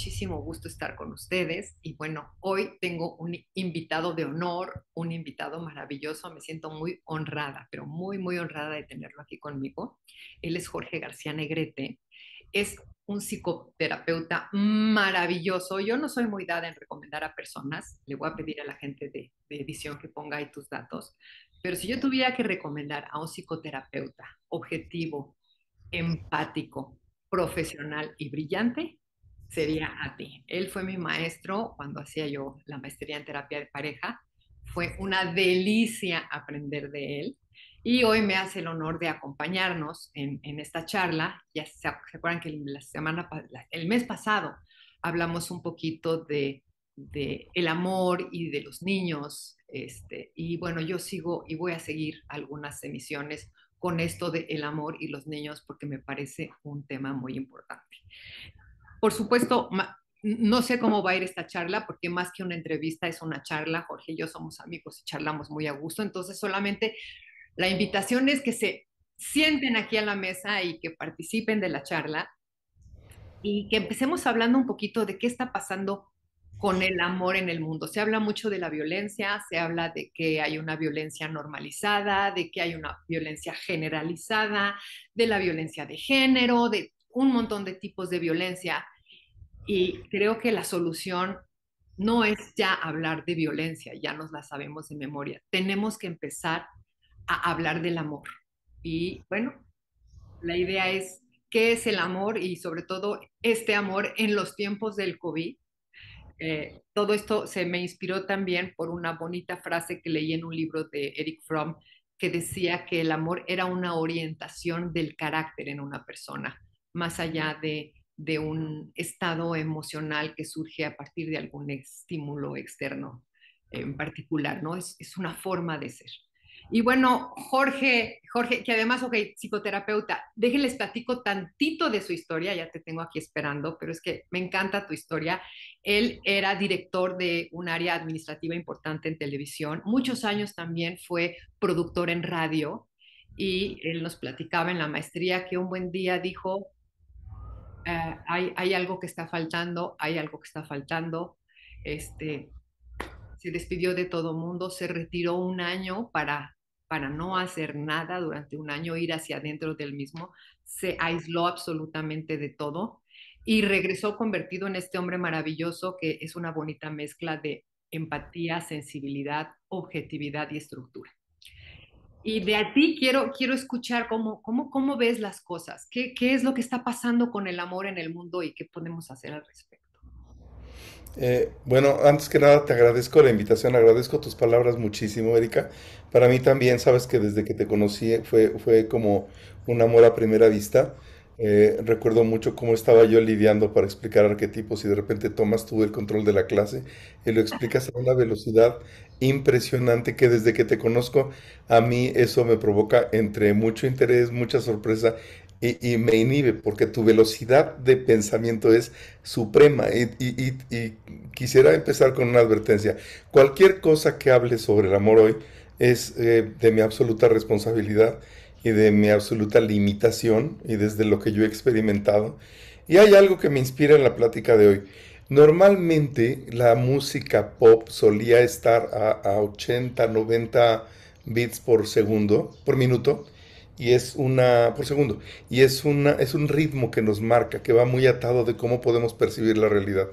muchísimo gusto estar con ustedes y bueno, hoy tengo un invitado de honor, un invitado maravilloso, me siento muy honrada, pero muy, muy honrada de tenerlo aquí conmigo. Él es Jorge García Negrete, es un psicoterapeuta maravilloso. Yo no soy muy dada en recomendar a personas, le voy a pedir a la gente de, de edición que ponga ahí tus datos, pero si yo tuviera que recomendar a un psicoterapeuta objetivo, empático, profesional y brillante, sería a ti. Él fue mi maestro cuando hacía yo la maestría en terapia de pareja. Fue una delicia aprender de él. Y hoy me hace el honor de acompañarnos en, esta charla. Ya se, acuerdan que la semana, el mes pasado hablamos un poquito de, de el amor y de los niños. Este, y bueno, yo sigo y voy a seguir algunas emisiones con esto de el amor y los niños porque me parece un tema muy importante. Por supuesto, no sé cómo va a ir esta charla, porque más que una entrevista es una charla. Jorge y yo somos amigos y charlamos muy a gusto. Entonces, solamente la invitación es que se sienten aquí a la mesa y que participen de la charla y que empecemos hablando un poquito de qué está pasando con el amor en el mundo. Se habla mucho de la violencia, se habla de que hay una violencia normalizada, de que hay una violencia generalizada, de la violencia de género, de un montón de tipos de violencia y creo que la solución no es ya hablar de violencia, ya nos la sabemos de memoria. Tenemos que empezar a hablar del amor. Y bueno, la idea es qué es el amor y sobre todo este amor en los tiempos del COVID. Eh, todo esto se me inspiró también por una bonita frase que leí en un libro de Eric Fromm que decía que el amor era una orientación del carácter en una persona más allá de, un estado emocional que surge a partir de algún estímulo externo en particular, ¿no? Es, una forma de ser. Y bueno, Jorge, Jorge, que además, ok, psicoterapeuta, déjenles platico tantito de su historia, ya te tengo aquí esperando, pero es que me encanta tu historia. Él era director de un área administrativa importante en televisión, muchos años también fue productor en radio y él nos platicaba en la maestría que un buen día dijo, eh, hay, hay, algo que está faltando, hay algo que está faltando. Este, se despidió de todo mundo, se retiró un año para, para no hacer nada durante un año, ir hacia adentro del mismo, se aisló absolutamente de todo y regresó convertido en este hombre maravilloso que es una bonita mezcla de empatía, sensibilidad, objetividad y estructura. Y de a ti quiero, quiero escuchar cómo, cómo, cómo ves las cosas, qué, qué es lo que está pasando con el amor en el mundo y qué podemos hacer al respecto. Eh, bueno, antes que nada te agradezco la invitación, agradezco tus palabras muchísimo, Erika. Para mí también, sabes que desde que te conocí fue, fue como un amor a primera vista. Eh, recuerdo mucho cómo estaba yo lidiando para explicar arquetipos y de repente tomas tú el control de la clase y lo explicas a una velocidad impresionante que desde que te conozco a mí eso me provoca entre mucho interés, mucha sorpresa y, me inhibe porque tu velocidad de pensamiento es suprema y, quisiera empezar con una advertencia. Cualquier cosa que hable sobre el amor hoy es eh, de mi absoluta responsabilidad y de mi absoluta limitación y desde lo que yo he experimentado. Y hay algo que me inspira en la plática de hoy. Normalmente la música pop solía estar a, 80, 90 bits por segundo, por minuto, y es una, por segundo, y es, una, es un ritmo que nos marca, que va muy atado de cómo podemos percibir la realidad.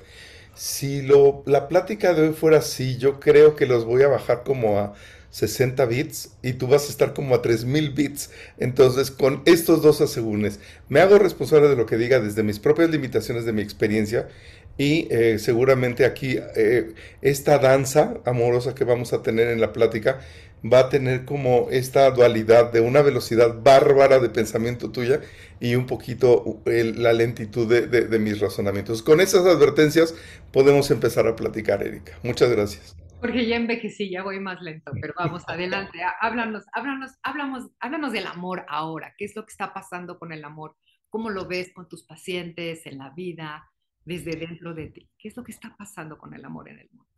Si lo, la plática de hoy fuera así, yo creo que los voy a bajar como a 60 bits y tú vas a estar como a 3000 bits. Entonces, con estos dos asegúnes, me hago responsable de lo que diga desde mis propias limitaciones de mi experiencia y eh, seguramente aquí eh, esta danza amorosa que vamos a tener en la plática va a tener como esta dualidad de una velocidad bárbara de pensamiento tuya y un poquito la lentitud de, de mis razonamientos. Con esas advertencias podemos empezar a platicar, Erika. Muchas gracias. Porque ya envejecí, ya voy más lento, pero vamos, adelante. Háblanos, háblanos, háblanos, háblanos del amor ahora. ¿Qué es lo que está pasando con el amor? ¿Cómo lo ves con tus pacientes, en la vida, desde dentro de ti? ¿Qué es lo que está pasando con el amor en el mundo?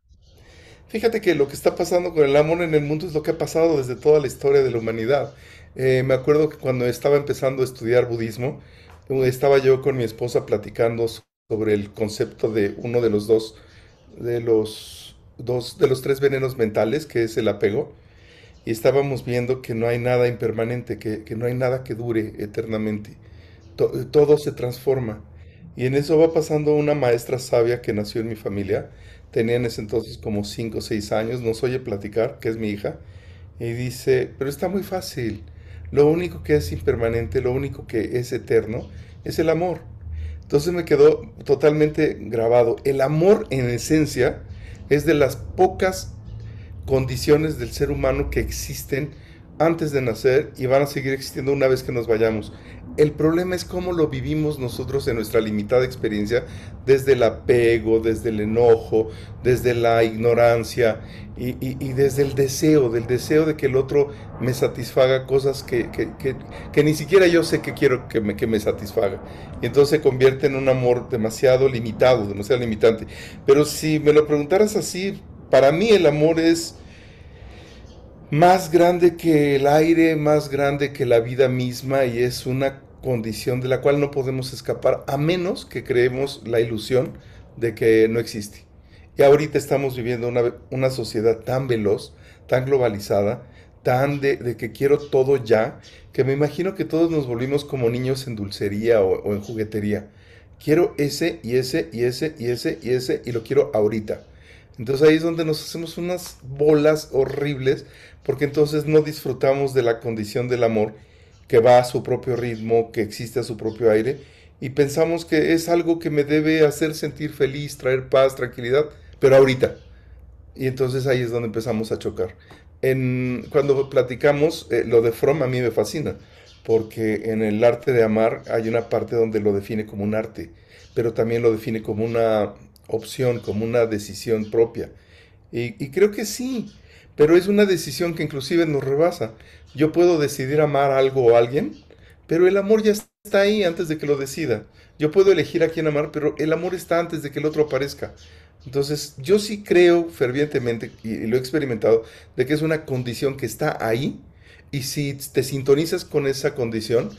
Fíjate que lo que está pasando con el amor en el mundo es lo que ha pasado desde toda la historia de la humanidad. Eh, me acuerdo que cuando estaba empezando a estudiar budismo, estaba yo con mi esposa platicando sobre el concepto de uno de los dos, de los dos, de los tres venenos mentales, que es el apego, y estábamos viendo que no hay nada impermanente, que, no hay nada que dure eternamente. To- todo se transforma. Y en eso va pasando una maestra sabia que nació en mi familia, tenía en ese entonces como 5 o 6 años, nos oye platicar, que es mi hija, y dice, pero está muy fácil, lo único que es impermanente, lo único que es eterno, es el amor. Entonces me quedó totalmente grabado. El amor en esencia es de las pocas condiciones del ser humano que existen antes de nacer y van a seguir existiendo una vez que nos vayamos. El problema es cómo lo vivimos nosotros en nuestra limitada experiencia, desde el apego, desde el enojo, desde la ignorancia y, y- desde el deseo, del deseo de que el otro me satisfaga cosas que, que- que- que ni siquiera yo sé que quiero que me, que me satisfaga. Y entonces se convierte en un amor demasiado limitado, demasiado limitante. Pero si me lo preguntaras así, para mí el amor es más grande que el aire, más grande que la vida misma y es una condición de la cual no podemos escapar a menos que creemos la ilusión de que no existe. Y ahorita estamos viviendo una, una sociedad tan veloz, tan globalizada, tan de, que quiero todo ya, que me imagino que todos nos volvimos como niños en dulcería o, o en juguetería. Quiero ese y ese y ese y ese y ese y lo quiero ahorita. Entonces ahí es donde nos hacemos unas bolas horribles porque entonces no disfrutamos de la condición del amor que va a su propio ritmo, que existe a su propio aire y pensamos que es algo que me debe hacer sentir feliz, traer paz, tranquilidad, pero ahorita. Y entonces ahí es donde empezamos a chocar. En, cuando platicamos, eh, lo de Fromm a mí me fascina, porque en el arte de amar hay una parte donde lo define como un arte, pero también lo define como una opción, como una decisión propia. Y, y creo que sí, pero es una decisión que inclusive nos rebasa. Yo puedo decidir amar algo o alguien, pero el amor ya está ahí antes de que lo decida. Yo puedo elegir a quién amar, pero el amor está antes de que el otro aparezca. Entonces, yo sí creo fervientemente, y lo he experimentado, de que es una condición que está ahí, y si te sintonizas con esa condición,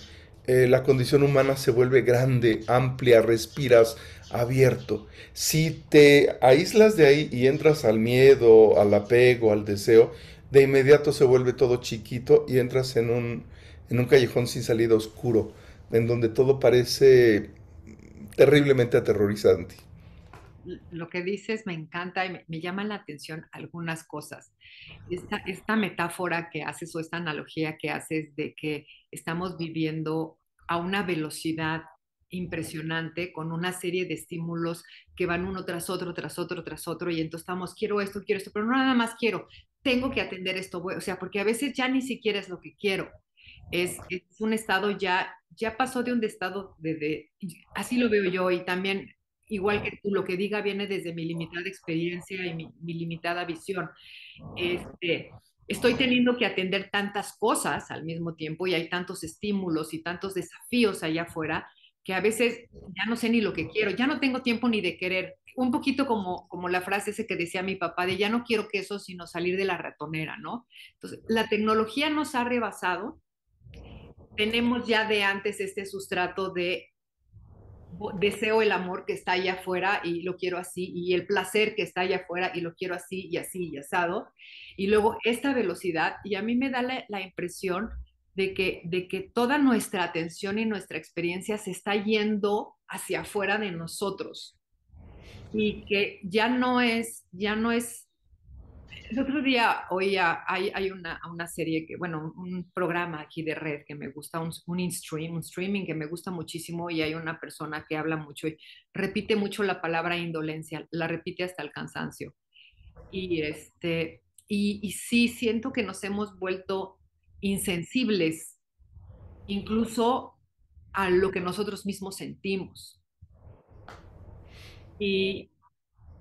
eh, la condición humana se vuelve grande, amplia, respiras abierto. Si te aíslas de ahí y entras al miedo, al apego, al deseo, de inmediato se vuelve todo chiquito y entras en un, en un callejón sin salida oscuro, en donde todo parece terriblemente aterrorizante. Lo que dices me encanta y me, me llaman la atención algunas cosas. Esta, esta metáfora que haces o esta analogía que haces de que estamos viviendo a una velocidad impresionante con una serie de estímulos que van uno tras otro, tras otro, tras otro y entonces estamos, quiero esto, quiero esto, pero no nada más quiero, tengo que atender esto, o sea, porque a veces ya ni siquiera es lo que quiero, es, es un estado ya, ya pasó de un estado de, de, así lo veo yo y también igual que tú, lo que diga viene desde mi limitada experiencia y mi, mi limitada visión. Este, estoy teniendo que atender tantas cosas al mismo tiempo y hay tantos estímulos y tantos desafíos allá afuera que a veces ya no sé ni lo que quiero, ya no tengo tiempo ni de querer. Un poquito como, como la frase ese que decía mi papá de ya no quiero queso sino salir de la ratonera, ¿no? Entonces, la tecnología nos ha rebasado. Tenemos ya de antes este sustrato de deseo el amor que está allá afuera y lo quiero así, y el placer que está allá afuera y lo quiero así y así y asado. Y luego esta velocidad, y a mí me da la, la impresión de que, de que toda nuestra atención y nuestra experiencia se está yendo hacia afuera de nosotros y que ya no es, ya no es el otro día oía, hay, hay una, una, serie que, bueno, un programa aquí de red que me gusta, un, un stream, un streaming que me gusta muchísimo y hay una persona que habla mucho y repite mucho la palabra indolencia, la repite hasta el cansancio. Y, este, y, y sí, siento que nos hemos vuelto insensibles incluso a lo que nosotros mismos sentimos. Y,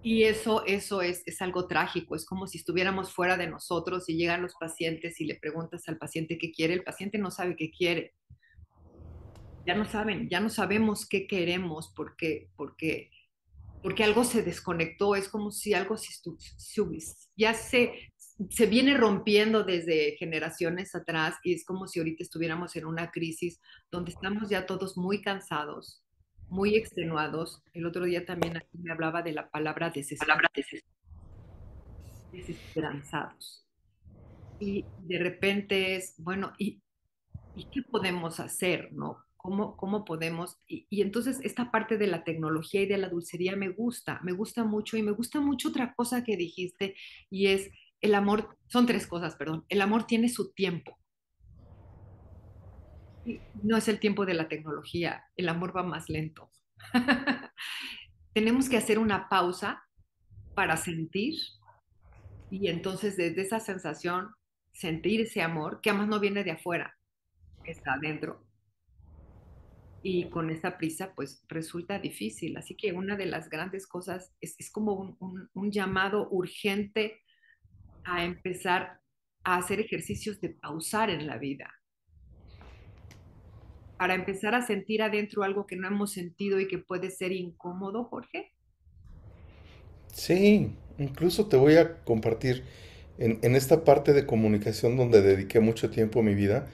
eso, eso es, es, algo trágico, es como si estuviéramos fuera de nosotros y llegan los pacientes y le preguntas al paciente qué quiere, el paciente no sabe qué quiere. Ya no saben, ya no sabemos qué queremos porque, porque, porque algo se desconectó, es como si algo se, ya se, se viene rompiendo desde generaciones atrás y es como si ahorita estuviéramos en una crisis donde estamos ya todos muy cansados, muy extenuados. El otro día también aquí me hablaba de la palabra desesperanzados. desesperanzados. Y de repente es, bueno, ¿y, ¿y qué podemos hacer? ¿no? ¿Cómo, cómo podemos? Y, y, entonces esta parte de la tecnología y de la dulcería me gusta, me gusta mucho y me gusta mucho otra cosa que dijiste y es el amor, son tres cosas, perdón, el amor tiene su tiempo. No es el tiempo de la tecnología, el amor va más lento. Tenemos que hacer una pausa para sentir y entonces desde esa sensación sentir ese amor, que además no viene de afuera, está adentro. Y con esa prisa, pues resulta difícil. Así que una de las grandes cosas es, como un llamado urgente a empezar a hacer ejercicios de pausar en la vida, para empezar a sentir adentro algo que no hemos sentido y que puede ser incómodo, Jorge? Sí, incluso te voy a compartir en, esta parte de comunicación donde dediqué mucho tiempo a mi vida.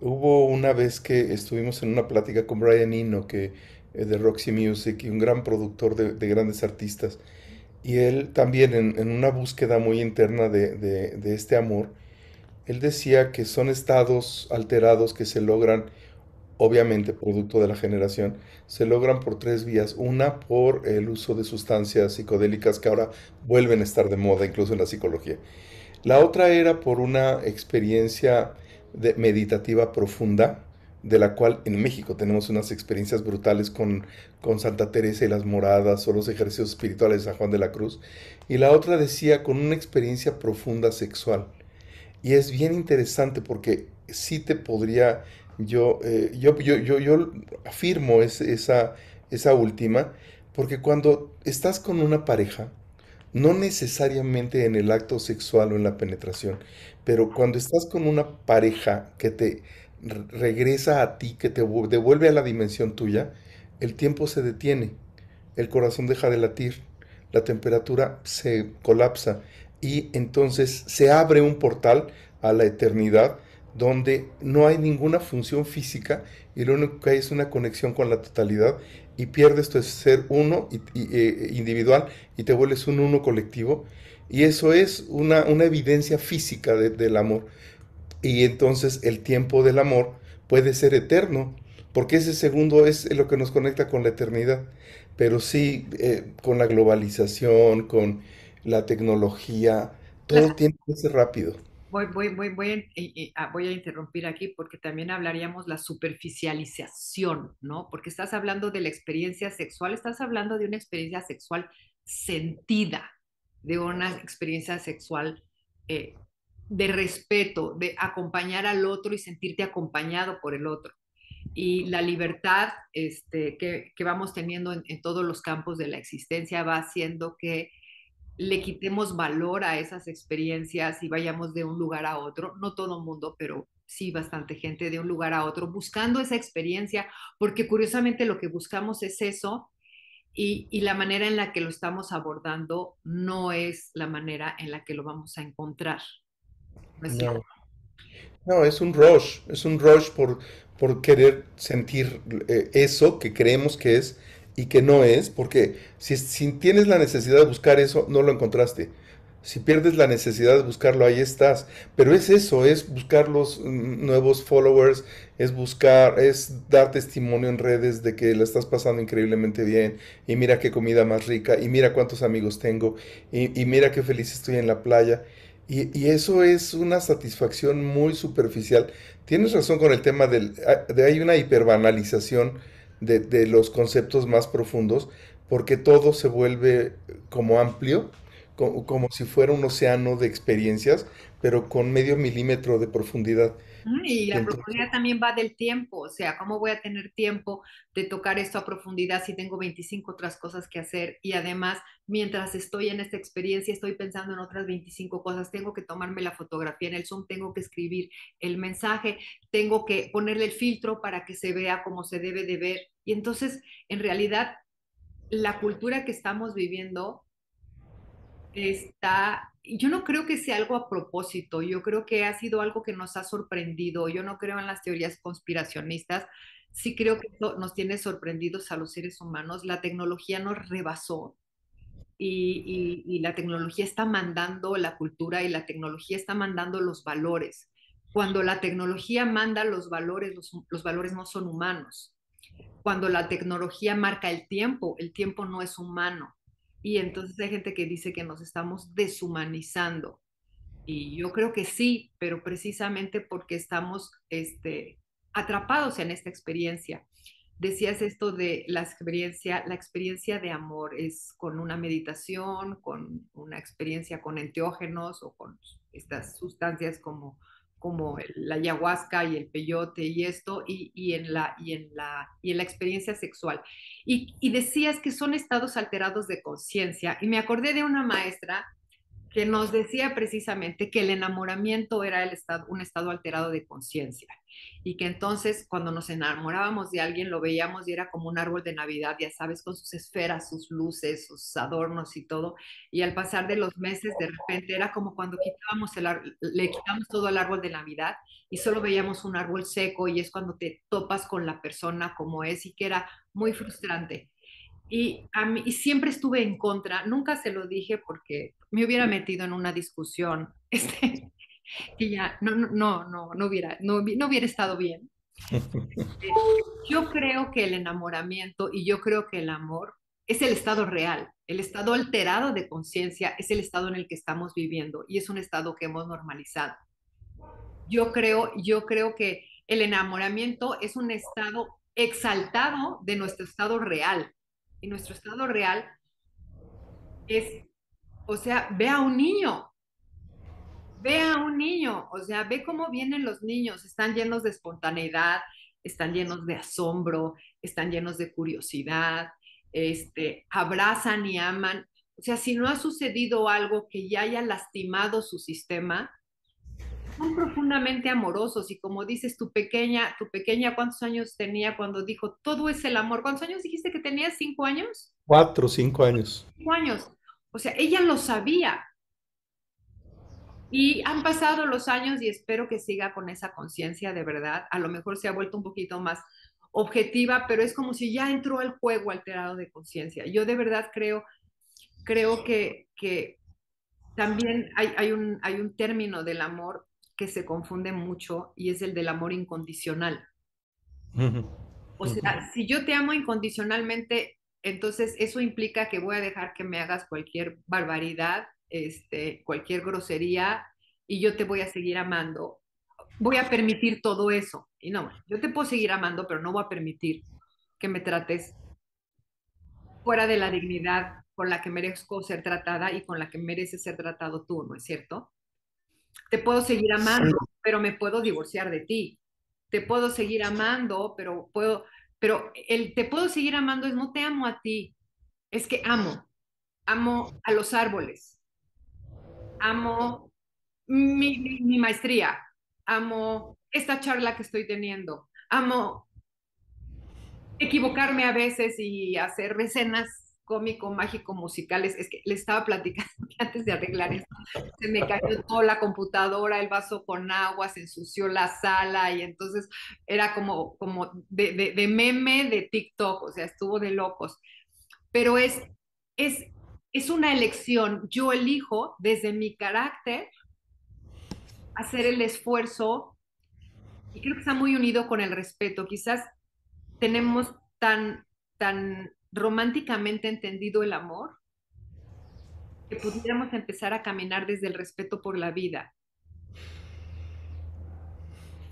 Hubo una vez que estuvimos en una plática con Brian Eno, que es de Roxy Music y un gran productor de, de grandes artistas. Y él también en, una búsqueda muy interna de, de, este amor, él decía que son estados alterados que se logran, obviamente producto de la generación, se logran por tres vías. Una por el uso de sustancias psicodélicas que ahora vuelven a estar de moda incluso en la psicología. La otra era por una experiencia de meditativa profunda, de la cual en México tenemos unas experiencias brutales con, con Santa Teresa y las moradas o los ejercicios espirituales de San Juan de la Cruz. Y la otra decía con una experiencia profunda sexual. Y es bien interesante porque sí te podría, yo, eh, yo, yo, yo, yo afirmo es, esa, esa última, porque cuando estás con una pareja, no necesariamente en el acto sexual o en la penetración, pero cuando estás con una pareja que te regresa a ti, que te devuelve a la dimensión tuya, el tiempo se detiene, el corazón deja de latir, la temperatura se colapsa y entonces se abre un portal a la eternidad donde no hay ninguna función física y lo único que hay es una conexión con la totalidad y pierdes tu ser uno y, y, eh, individual y te vuelves un uno colectivo y eso es una, una evidencia física de, del amor y entonces el tiempo del amor puede ser eterno, porque ese segundo es lo que nos conecta con la eternidad. Pero sí, eh, con la globalización, con la tecnología, todo tiene que ser rápido. Voy, voy, voy, voy, a, voy a interrumpir aquí porque también hablaríamos la superficialización, ¿no? Porque estás hablando de la experiencia sexual, estás hablando de una experiencia sexual sentida, de una experiencia sexual eh, de respeto, de acompañar al otro y sentirte acompañado por el otro. Y la libertad este, que, que vamos teniendo en, en, todos los campos de la existencia va haciendo que le quitemos valor a esas experiencias y vayamos de un lugar a otro, no todo el mundo, pero sí bastante gente de un lugar a otro, buscando esa experiencia, porque curiosamente lo que buscamos es eso y, y, la manera en la que lo estamos abordando no es la manera en la que lo vamos a encontrar. No, no, es un rush, es un rush por, por querer sentir eh, eso que creemos que es y que no es, porque si, tienes la necesidad de buscar eso, no lo encontraste. Si pierdes la necesidad de buscarlo, ahí estás. Pero es eso, es buscar los nuevos followers, es buscar, es dar testimonio en redes de que la estás pasando increíblemente bien, y mira qué comida más rica, y mira cuántos amigos tengo, y, y mira qué feliz estoy en la playa. Y, y, eso es una satisfacción muy superficial. Tienes razón con el tema del, de hay una hiperbanalización de, de los conceptos más profundos, porque todo se vuelve como amplio, como, como si fuera un océano de experiencias, pero con medio milímetro de profundidad. Y la Entonces, profundidad también va del tiempo, o sea, ¿cómo voy a tener tiempo de tocar esto a profundidad si tengo 25 otras cosas que hacer? Y además, mientras estoy en esta experiencia, estoy pensando en otras 25 cosas. Tengo que tomarme la fotografía en el Zoom, tengo que escribir el mensaje, tengo que ponerle el filtro para que se vea como se debe de ver. Y entonces, en realidad, la cultura que estamos viviendo está, yo no creo que sea algo a propósito, yo creo que ha sido algo que nos ha sorprendido, yo no creo en las teorías conspiracionistas, sí creo que nos tiene sorprendidos a los seres humanos. La tecnología nos rebasó y, la tecnología está mandando la cultura y la tecnología está mandando los valores. Cuando la tecnología manda los valores, los valores no son humanos. Cuando la tecnología marca el tiempo, el tiempo no es humano. Y entonces hay gente que dice que nos estamos deshumanizando. Y yo creo que sí, pero precisamente porque estamos este, atrapados en esta experiencia. Decías esto de la experiencia, la experiencia de amor es con una meditación, con una experiencia con enteógenos o con estas sustancias como, como la ayahuasca y el peyote y esto, y, y en, la, y, en la, y en la experiencia sexual. Y, y decías que son estados alterados de conciencia, y me acordé de una maestra que nos decía precisamente que el enamoramiento era un estado alterado de conciencia y que entonces cuando nos enamorábamos de alguien lo veíamos y era como un árbol de Navidad, ya sabes, con sus esferas, sus luces, sus adornos y todo, y al pasar de los meses de repente era como cuando quitábamos le quitamos todo el árbol de Navidad y solo veíamos un árbol seco y es cuando te topas con la persona como es y que era muy frustrante. Y, a mí, y siempre estuve en contra, nunca se lo dije porque me hubiera metido en una discusión este, que ya no, no, no, no, hubiera, no, no hubiera estado bien. Este, yo creo que el enamoramiento y yo creo que el amor es el estado real, el estado alterado de conciencia es el estado en el que estamos viviendo y es un estado que hemos normalizado. Yo creo, yo creo que el enamoramiento es un estado exaltado de nuestro estado real, y nuestro estado real es, o sea, ve a un niño, ve a un niño, o sea, ve cómo vienen los niños, están llenos de espontaneidad, están llenos de asombro, están llenos de curiosidad, este, abrazan y aman. O sea, si no ha sucedido algo que ya haya lastimado su sistema, son profundamente amorosos y como dices, tu pequeña, tu pequeña, ¿cuántos años tenía cuando dijo, todo es el amor? ¿Cuántos años dijiste que tenía? ¿Cinco años? Cuatro, cinco años. Cinco años. O sea, ella lo sabía. Y han pasado los años y espero que siga con esa conciencia de verdad. A lo mejor se ha vuelto un poquito más objetiva, pero es como si ya entró al juego alterado de conciencia. Yo de verdad creo, creo que, que también hay, hay, un, hay un término del amor que se confunde mucho y es el del amor incondicional. O sea, si yo te amo incondicionalmente, entonces eso implica que voy a dejar que me hagas cualquier barbaridad, este, cualquier grosería y yo te voy a seguir amando. Voy a permitir todo eso. Y no, yo te puedo seguir amando, pero no voy a permitir que me trates fuera de la dignidad con la que merezco ser tratada y con la que mereces ser tratado tú, ¿no es cierto? Te puedo seguir amando, pero me puedo divorciar de ti. Te puedo seguir amando, pero puedo, pero el te puedo seguir amando es no te amo a ti, es que amo, amo a los árboles, amo mi, mi, mi maestría, amo esta charla que estoy teniendo, amo equivocarme a veces y hacer recenas cómico, mágico, musicales. Es que le estaba platicando que antes de arreglar esto, se me cayó toda la computadora, el vaso con agua, se ensució la sala y entonces era como, como de, de, meme de TikTok, o sea, estuvo de locos. Pero es, es, es una elección. Yo elijo desde mi carácter hacer el esfuerzo y creo que está muy unido con el respeto. Quizás tenemos tan, tan románticamente entendido el amor, que pudiéramos empezar a caminar desde el respeto por la vida.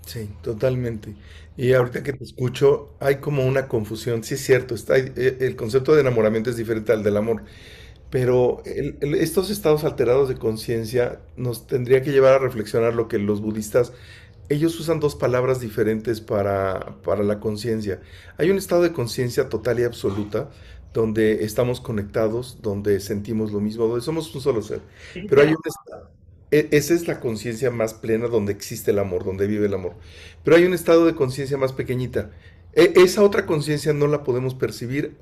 Sí, totalmente. Y ahorita que te escucho, hay como una confusión. Sí, es cierto, está, eh, el concepto de enamoramiento es diferente al del amor, pero estos estados alterados de conciencia nos tendría que llevar a reflexionar lo que los budistas ellos usan dos palabras diferentes para, para la conciencia. Hay un estado de conciencia total y absoluta donde estamos conectados, donde sentimos lo mismo, donde somos un solo ser. Pero hay un estado, e, esa es la conciencia más plena donde existe el amor, donde vive el amor. Pero hay un estado de conciencia más pequeñita. E, esa otra conciencia no la podemos percibir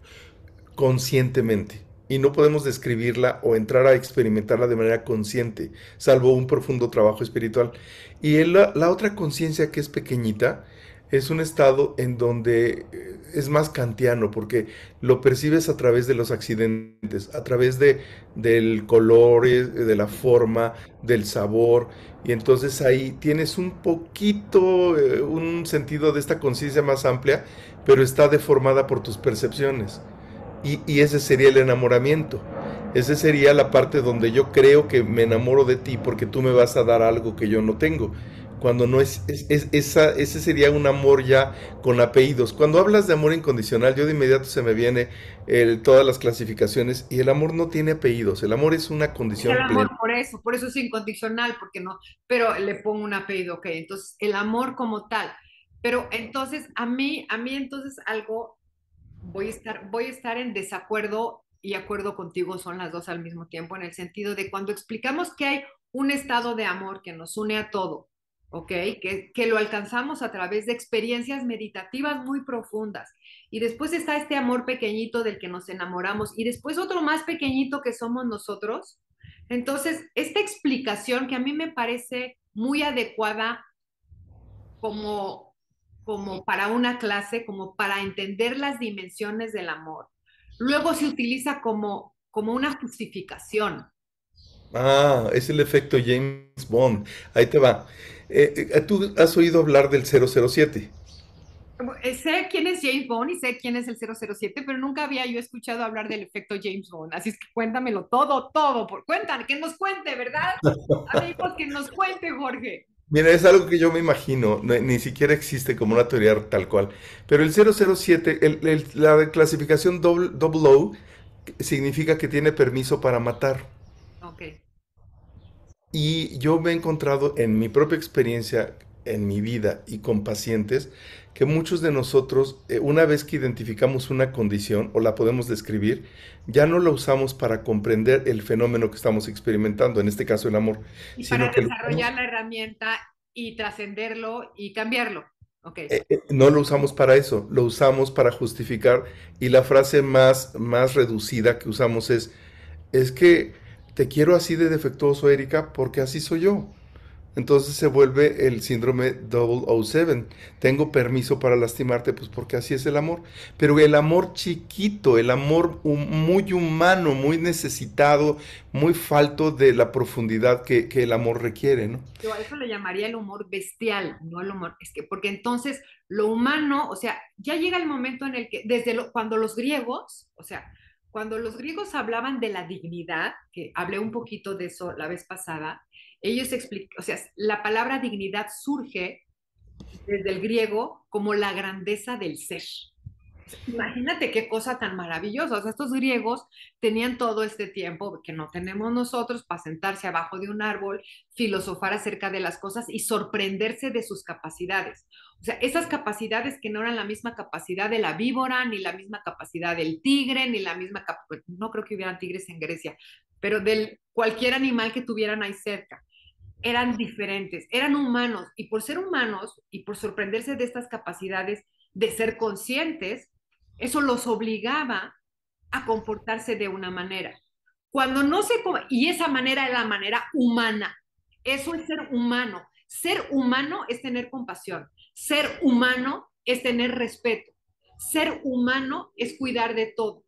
conscientemente y no podemos describirla o entrar a experimentarla de manera consciente, salvo un profundo trabajo espiritual. Y la, la otra conciencia que es pequeñita, es un estado en donde eh, es más kantiano, porque lo percibes a través de los accidentes, a través de, del color, eh, de la forma, del sabor, y entonces ahí tienes un poquito, eh, un sentido de esta conciencia más amplia, pero está deformada por tus percepciones. Y, y ese sería el enamoramiento. Esa sería la parte donde yo creo que me enamoro de ti porque tú me vas a dar algo que yo no tengo cuando no es, es, es- esa, ese sería un amor ya con apellidos. Cuando hablas de amor incondicional, yo de inmediato se me viene el- todas las clasificaciones y el amor no tiene apellidos, el amor es una el condición amor plena. por eso, por eso es incondicional, porque no, pero le pongo un apellido, ok, entonces el amor como tal. Pero entonces a mí, a mí entonces algo, voy a estar, voy a estar en desacuerdo y acuerdo contigo, son las dos al mismo tiempo, en el sentido de cuando explicamos que hay un estado de amor que nos une a todo, ¿ok? Que, que lo alcanzamos a través de experiencias meditativas muy profundas. Y después está este amor pequeñito del que nos enamoramos y después otro más pequeñito que somos nosotros. Entonces, esta explicación que a mí me parece muy adecuada como, como para una clase, como para entender las dimensiones del amor, luego se utiliza como, como una justificación. Ah, es el efecto James Bond. Ahí te va. Eh, eh, ¿tú has oído hablar del 007? Eh, Sé quién es James Bond y sé quién es el 007, pero nunca había yo escuchado hablar del efecto James Bond. Así es que cuéntamelo todo, todo. Por, cuentan, que nos cuente, ¿verdad? Amigos, que nos cuente, Jorge. Mira, es algo que yo me imagino, no- ni siquiera existe como una teoría tal cual. Pero el 007, el- el- la clasificación double, double O significa que tiene permiso para matar. Ok. Y yo me he encontrado en mi propia experiencia, en mi vida y con pacientes, que muchos de nosotros, eh, una vez que identificamos una condición o la podemos describir, ya no la usamos para comprender el fenómeno que estamos experimentando, en este caso el amor, Y sino para que lo desarrollar la herramienta y trascenderlo y cambiarlo. Eh, eh, no lo usamos para eso, lo usamos para justificar y la frase más, más reducida que usamos es, es que te quiero así de defectuoso, Erika, porque así soy yo. Entonces se vuelve el síndrome 007. Tengo permiso para lastimarte, pues porque así es el amor. Pero el amor chiquito, el amor muy humano, muy necesitado, muy falto de la profundidad que, que el amor requiere, ¿no? Yo a eso le llamaría el humor bestial, no el humor, es que porque entonces lo humano, o sea, ya llega el momento en el que desde lo, cuando los griegos, o sea, cuando los griegos hablaban de la dignidad, que hablé un poquito de eso la vez pasada, ellos explican, o sea, la palabra dignidad surge desde el griego como la grandeza del ser. Imagínate qué cosa tan maravillosa. O sea, estos griegos tenían todo este tiempo que no tenemos nosotros para sentarse abajo de un árbol, filosofar acerca de las cosas y sorprenderse de sus capacidades. O sea, esas capacidades que no eran la misma capacidad de la víbora, ni la misma capacidad del tigre, ni la misma capacidad, no creo que hubieran tigres en Grecia, pero del cualquier animal que tuvieran ahí cerca. Eran diferentes, eran humanos y por ser humanos y por sorprenderse de estas capacidades de ser conscientes, eso los obligaba a comportarse de una manera. Cuando no se... Y esa manera es la manera humana. Eso es ser humano. Ser humano es tener compasión. Ser humano es tener respeto. Ser humano es cuidar de todo.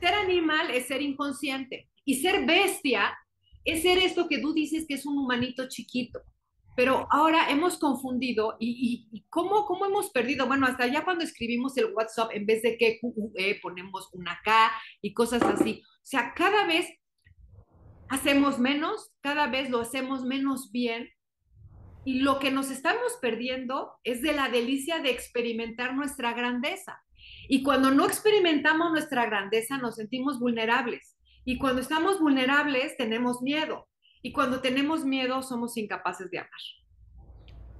Ser animal es ser inconsciente. Y ser bestia es ser esto que tú dices que es un humanito chiquito. Pero ahora hemos confundido y, y, ¿cómo, ¿cómo, hemos perdido? Bueno, hasta ya cuando escribimos el WhatsApp, en vez de que QUE ponemos una K y cosas así. O sea, cada vez hacemos menos, cada vez lo hacemos menos bien. Y lo que nos estamos perdiendo es de la delicia de experimentar nuestra grandeza. Y cuando no experimentamos nuestra grandeza, nos sentimos vulnerables. Y cuando estamos vulnerables, tenemos miedo. Y cuando tenemos miedo, somos incapaces de amar.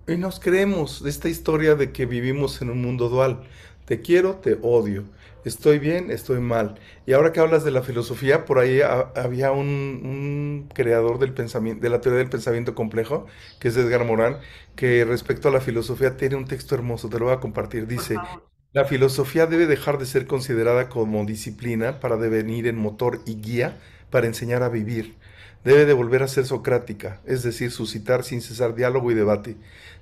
Y nos creemos esta historia de que vivimos en un mundo dual. Te quiero, te odio. Estoy bien, estoy mal. Y ahora que hablas de la filosofía, por ahí ha, había un, un, creador del pensamiento, de la teoría del pensamiento complejo, que es Edgar Morán, que respecto a la filosofía tiene un texto hermoso, te lo voy a compartir. Dice, la filosofía debe dejar de ser considerada como disciplina para devenir en motor y guía para enseñar a vivir debe de volver a ser socrática, es decir, suscitar sin cesar diálogo y debate.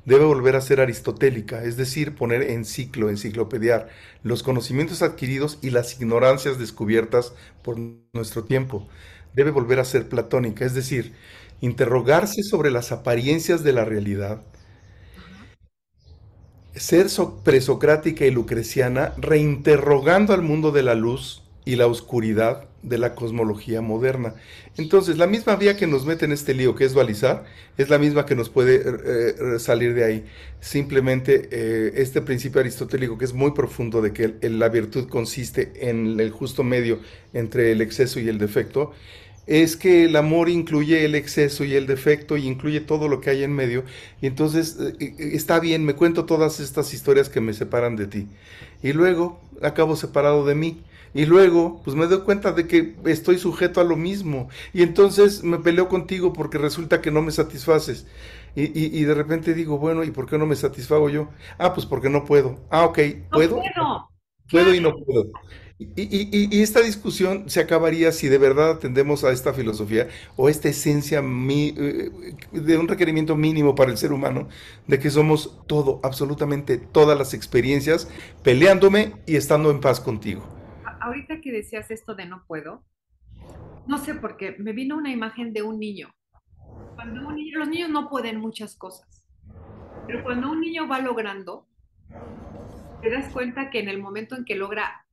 Debe volver a ser aristotélica, es decir, poner en ciclo, enciclopediar los conocimientos adquiridos y las ignorancias descubiertas por nuestro tiempo. Debe volver a ser platónica, es decir, interrogarse sobre las apariencias de la realidad, ser presocrática y lucreciana, reinterrogando al mundo de la luz y la oscuridad de la cosmología moderna. Entonces, la misma vía que nos mete en este lío, que es dualizar, es la misma que nos puede eh, eh, salir de ahí. Simplemente eh, este principio aristotélico, que es muy profundo, de que la virtud consiste en el justo medio entre el exceso y el defecto, es que el amor incluye el exceso y el defecto y incluye todo lo que hay en medio. Y entonces está bien, me cuento todas estas historias que me separan de ti. Y luego acabo separado de mí y luego, pues me doy cuenta de que estoy sujeto a lo mismo. Y entonces me peleo contigo porque resulta que no me satisfaces. Y, y, de repente digo, bueno, ¿y por qué no me satisfago yo? Ah, pues porque no puedo. Ah, ok, ¿puedo? No puedo. Puedo y no puedo. Y, esta discusión se acabaría si de verdad atendemos a esta filosofía o esta esencia eh, de un requerimiento mínimo para el ser humano, de que somos todo, absolutamente todas las experiencias, peleándome y estando en paz contigo ahorita que decías esto de no puedo, no sé por qué, me vino una imagen de un niño. Cuando un niño, los niños no pueden muchas cosas, pero cuando un niño va logrando, te das cuenta que en el momento en que logra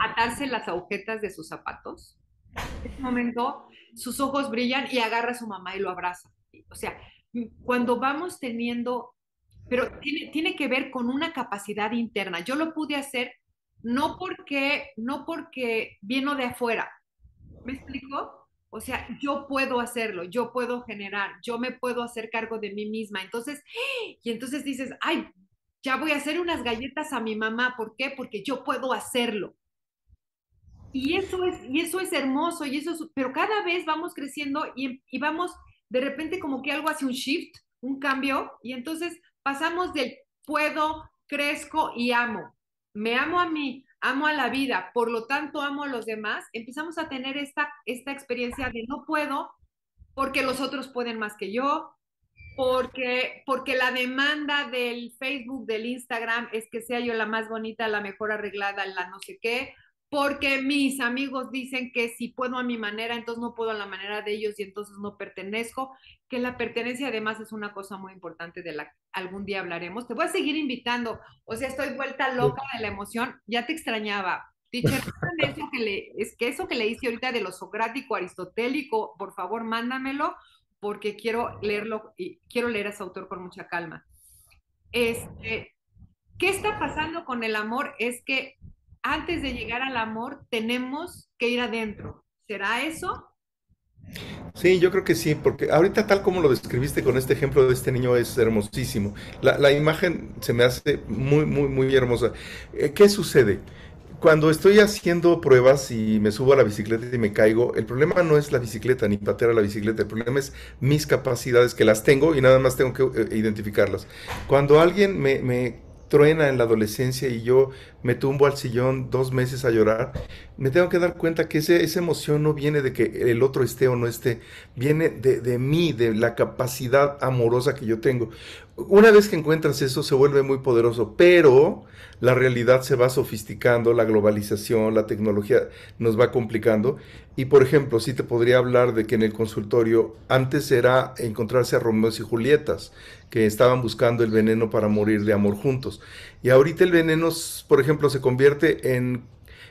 atarse las agujetas de sus zapatos, en ese momento sus ojos brillan y agarra a su mamá y lo abraza. O sea, cuando vamos teniendo, pero tiene, que ver con una capacidad interna. Yo lo pude hacer no porque, no porque vino de afuera. ¿Me explico? O sea, yo puedo hacerlo, yo puedo generar, yo me puedo hacer cargo de mí misma. Entonces, y entonces dices, ay, ya voy a hacer unas galletas a mi mamá. ¿Por qué? Porque yo puedo hacerlo. Y eso es, y eso es hermoso, y eso es, pero cada vez vamos creciendo y, y vamos de repente como que algo hace un shift, un cambio, y entonces pasamos del puedo, crezco y amo me amo a mí, amo a la vida, por lo tanto amo a los demás, empezamos a tener esta, esta experiencia de no puedo porque los otros pueden más que yo, porque, porque la demanda del Facebook, del Instagram es que sea yo la más bonita, la mejor arreglada, la no sé qué, porque mis amigos dicen que si puedo a mi manera, entonces no puedo a la manera de ellos y entonces no pertenezco, que la pertenencia además es una cosa muy importante de la que algún día hablaremos. Te voy a seguir invitando, o sea, estoy vuelta loca de la emoción, ya te extrañaba. Teacher, eso que le, es que eso que le hice ahorita de lo socrático, aristotélico, por favor, mándamelo, porque quiero leerlo y quiero leer a ese autor con mucha calma. Este, ¿Qué está pasando con el amor? Es que antes de llegar al amor tenemos que ir adentro. ¿Será eso? Sí, yo creo que sí, porque ahorita tal como lo describiste con este ejemplo de este niño es hermosísimo. La, imagen se me hace muy, muy, muy hermosa. Eh, ¿Qué sucede? Cuando estoy haciendo pruebas y me subo a la bicicleta y me caigo, el problema no es la bicicleta ni patear a la bicicleta, el problema es mis capacidades que las tengo y nada más tengo que eh, identificarlas. Cuando alguien me, truena en la adolescencia y yo me tumbo al sillón dos meses a llorar, me tengo que dar cuenta que esa emoción no viene de que el otro esté o no esté, viene de mí, de la capacidad amorosa que yo tengo. Una vez que encuentras eso se vuelve muy poderoso, pero la realidad se va sofisticando, la globalización, la tecnología nos va complicando. Y por ejemplo, sí te podría hablar de que en el consultorio antes era encontrarse a Romeos y Julietas, que estaban buscando el veneno para morir de amor juntos. Y ahorita el veneno, por ejemplo, se convierte en,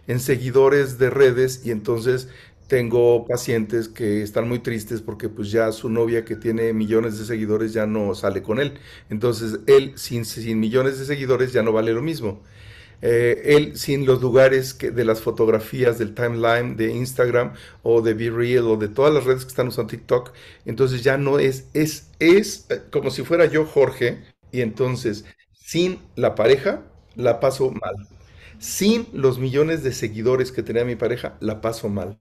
en seguidores de redes y entonces tengo pacientes que están muy tristes porque pues ya su novia que tiene millones de seguidores ya no sale con él. Entonces él sin, sin millones de seguidores ya no vale lo mismo. Eh, él sin los lugares de las fotografías del timeline de Instagram o de Be Real o de todas las redes que están usando TikTok, entonces ya no es, es, es eh, como si fuera yo Jorge y entonces sin la pareja la paso mal. Sin los millones de seguidores que tenía mi pareja, la paso mal.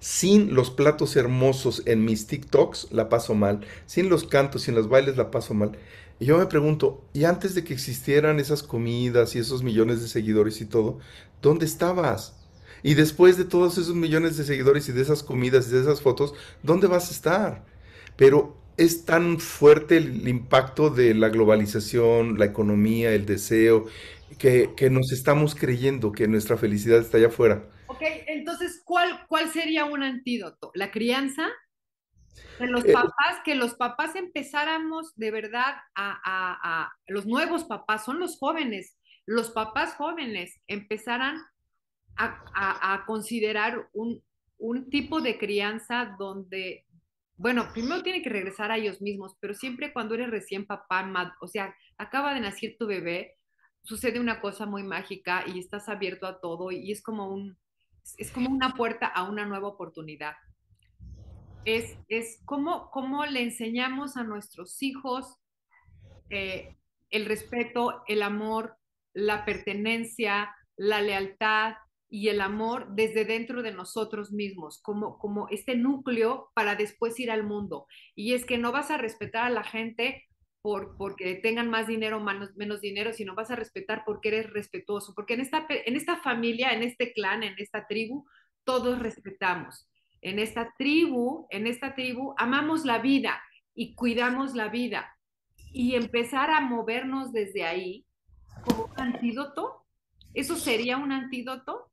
Sin los platos hermosos en mis TikToks la paso mal. Sin los cantos, sin los bailes la paso mal. Y yo me pregunto, ¿y antes de que existieran esas comidas y esos millones de seguidores y todo, dónde estabas? Y después de todos esos millones de seguidores y de esas comidas y de esas fotos, ¿dónde vas a estar? Pero es tan fuerte el impacto de la globalización, la economía, el deseo, que, que nos estamos creyendo que nuestra felicidad está allá afuera. Ok, entonces, ¿cuál, cuál sería un antídoto? ¿La crianza? De los Eh, papás, que los papás empezáramos de verdad a, a, a, los nuevos papás, son los jóvenes, los papás jóvenes empezaran a, a, considerar un, un tipo de crianza donde, bueno, primero tienen que regresar a ellos mismos, pero siempre cuando eres recién papá, o sea, acaba de nacer tu bebé, sucede una cosa muy mágica y estás abierto a todo y es como un, es como una puerta a una nueva oportunidad es, es cómo, cómo le enseñamos a nuestros hijos eh, el respeto, el amor, la pertenencia, la lealtad y el amor desde dentro de nosotros mismos, como, como este núcleo para después ir al mundo. Y es que no vas a respetar a la gente por, porque tengan más dinero o menos, menos dinero, sino vas a respetar porque eres respetuoso, porque en esta, en esta familia, en este clan, en esta tribu, todos respetamos. En esta tribu, en esta tribu, amamos la vida y cuidamos la vida y empezar a movernos desde ahí como antídoto. ¿Eso sería un antídoto?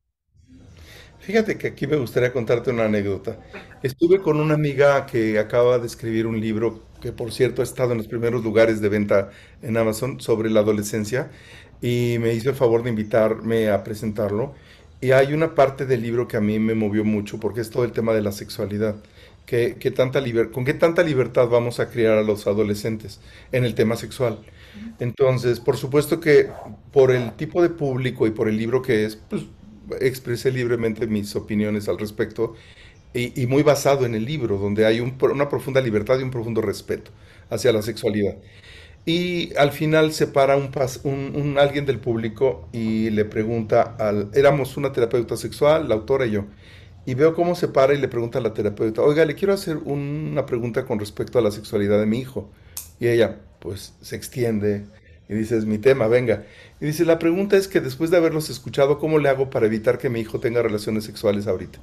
Fíjate que aquí me gustaría contarte una anécdota. Estuve con una amiga que acaba de escribir un libro que, por cierto, ha estado en los primeros lugares de venta en Amazon sobre la adolescencia y me hizo el favor de invitarme a presentarlo. Y hay una parte del libro que a mí me movió mucho porque es todo el tema de la sexualidad. ¿Qué, qué tanta liber- ¿Con qué tanta libertad vamos a criar a los adolescentes en el tema sexual? Entonces, por supuesto que por el tipo de público y por el libro que es, pues expresé libremente mis opiniones al respecto y, muy basado en el libro, donde hay un- una profunda libertad y un profundo respeto hacia la sexualidad. Y al final se para un alguien del público y le pregunta al, éramos una terapeuta sexual, la autora y yo, y veo cómo se para y le pregunta a la terapeuta, oiga, le quiero hacer una pregunta con respecto a la sexualidad de mi hijo. Y ella, pues, se extiende y dice, es mi tema, venga. Y dice, la pregunta es que después de haberlos escuchado, ¿cómo le hago para evitar que mi hijo tenga relaciones sexuales ahorita?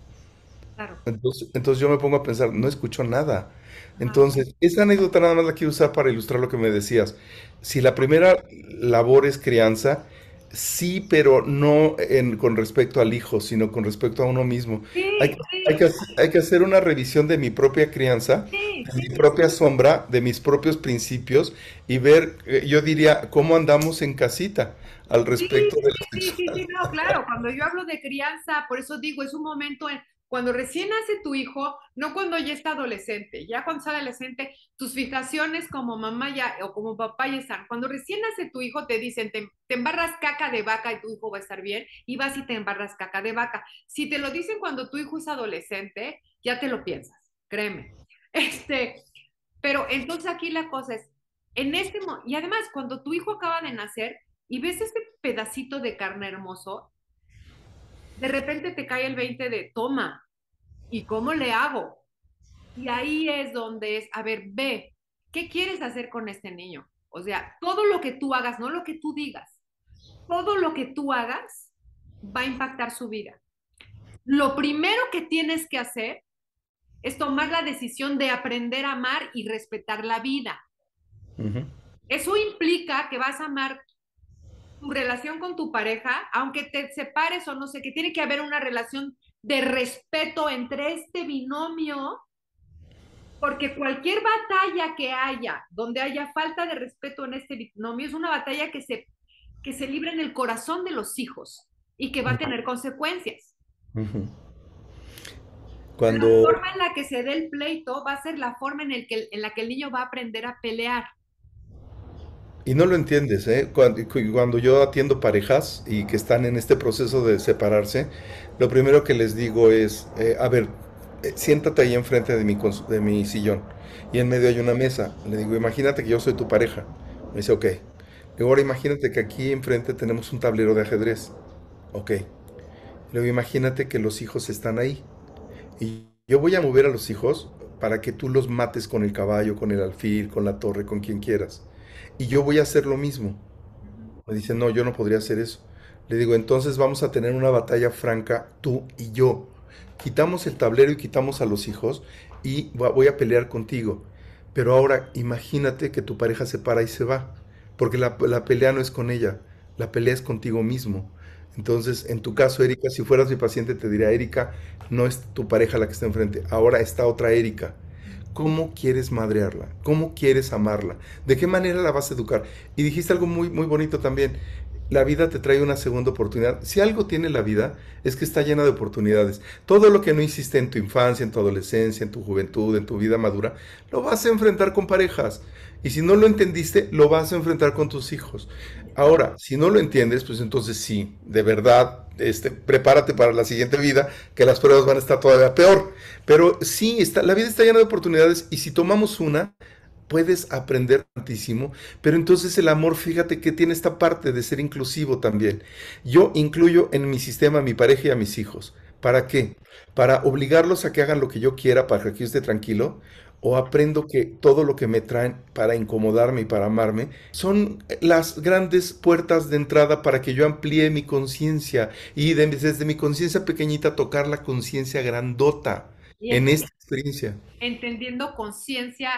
Claro. Entonces, entonces yo me pongo a pensar, no escucho nada. Entonces, esa anécdota nada más la quiero usar para ilustrar lo que me decías. Si la primera labor es crianza, sí, pero no en- con respecto al hijo, sino con respecto a uno mismo. Hay, Sí, que- hay que, sí, hac- hay que hacer una revisión de mi propia crianza, sí, de mi propia sombra, de mis propios principios y ver, eh, yo diría, cómo andamos en casita al respecto de la sí, sí, sí, no, claro, cuando yo hablo de crianza, por eso digo, es un momento en, cuando recién nace tu hijo, no cuando ya está adolescente, ya cuando está adolescente, tus fijaciones como mamá ya o como papá ya están. Cuando recién nace tu hijo, te dicen, te, te embarras caca de vaca y tu hijo va a estar bien, y vas y te embarras caca de vaca. Si te lo dicen cuando tu hijo es adolescente, ya te lo piensas, créeme. Este, pero entonces aquí la cosa es, en este, y además cuando tu hijo acaba de nacer y ves este pedacito de carne hermoso, de repente te cae el 20 de toma, ¿y cómo le hago? Y ahí es donde es, a ver, ve, ¿qué quieres hacer con este niño? O sea, todo lo que tú hagas, no lo que tú digas, todo lo que tú hagas va a impactar su vida. Lo primero que tienes que hacer es tomar la decisión de aprender a amar y respetar la vida. Eso implica que vas a amar tu relación con tu pareja, aunque te separes o no sé, que tiene que haber una relación de respeto entre este binomio, porque cualquier batalla que haya, donde haya falta de respeto en este binomio, es una batalla que se, que se libra en el corazón de los hijos y que va a tener consecuencias. ujú. La Cuando, forma en la que se dé el pleito va a ser la forma en, el que, en la que el niño va a aprender a pelear. Y no lo entiendes, ¿eh? Cuando, cu- cuando yo atiendo parejas y que están en este proceso de separarse, lo primero que les digo es, eh, a ver, eh, siéntate ahí enfrente de mi, de mi sillón y en medio hay una mesa. Le digo, imagínate que yo soy tu pareja. Me dice, ok. Ahora imagínate que aquí enfrente tenemos un tablero de ajedrez. Ok. Le digo, imagínate que los hijos están ahí. Y yo voy a mover a los hijos para que tú los mates con el caballo, con el alfil, con la torre, con quien quieras. Y yo voy a hacer lo mismo. Me dice, no, yo no podría hacer eso. Le digo, entonces vamos a tener una batalla franca tú y yo. Quitamos el tablero y quitamos a los hijos y voy a pelear contigo. Pero ahora imagínate que tu pareja se para y se va, porque la, la pelea no es con ella, la pelea es contigo mismo. Entonces, en tu caso, Erika, si fueras mi paciente, te diría, Erika, no es tu pareja la que está enfrente, ahora está otra Erika. ¿Cómo quieres madrearla? ¿Cómo quieres amarla? ¿De qué manera la vas a educar? Y dijiste algo muy, muy bonito también. La vida te trae una segunda oportunidad. Si algo tiene la vida, es que está llena de oportunidades. Todo lo que no hiciste en tu infancia, en tu adolescencia, en tu juventud, en tu vida madura, lo vas a enfrentar con parejas. Y si no lo entendiste, lo vas a enfrentar con tus hijos. Ahora, si no lo entiendes, pues entonces sí, de verdad, este, prepárate para la siguiente vida, que las pruebas van a estar todavía peor. Pero sí, está, la vida está llena de oportunidades y si tomamos una, puedes aprender tantísimo, pero entonces el amor, fíjate que tiene esta parte de ser inclusivo también. Yo incluyo en mi sistema a mi pareja y a mis hijos. ¿Para qué? Para obligarlos a que hagan lo que yo quiera para que yo esté tranquilo, o aprendo que todo lo que me traen para incomodarme y para amarme son las grandes puertas de entrada para que yo amplíe mi conciencia y desde mi conciencia pequeñita tocar la conciencia grandota en esta experiencia. Entendiendo conciencia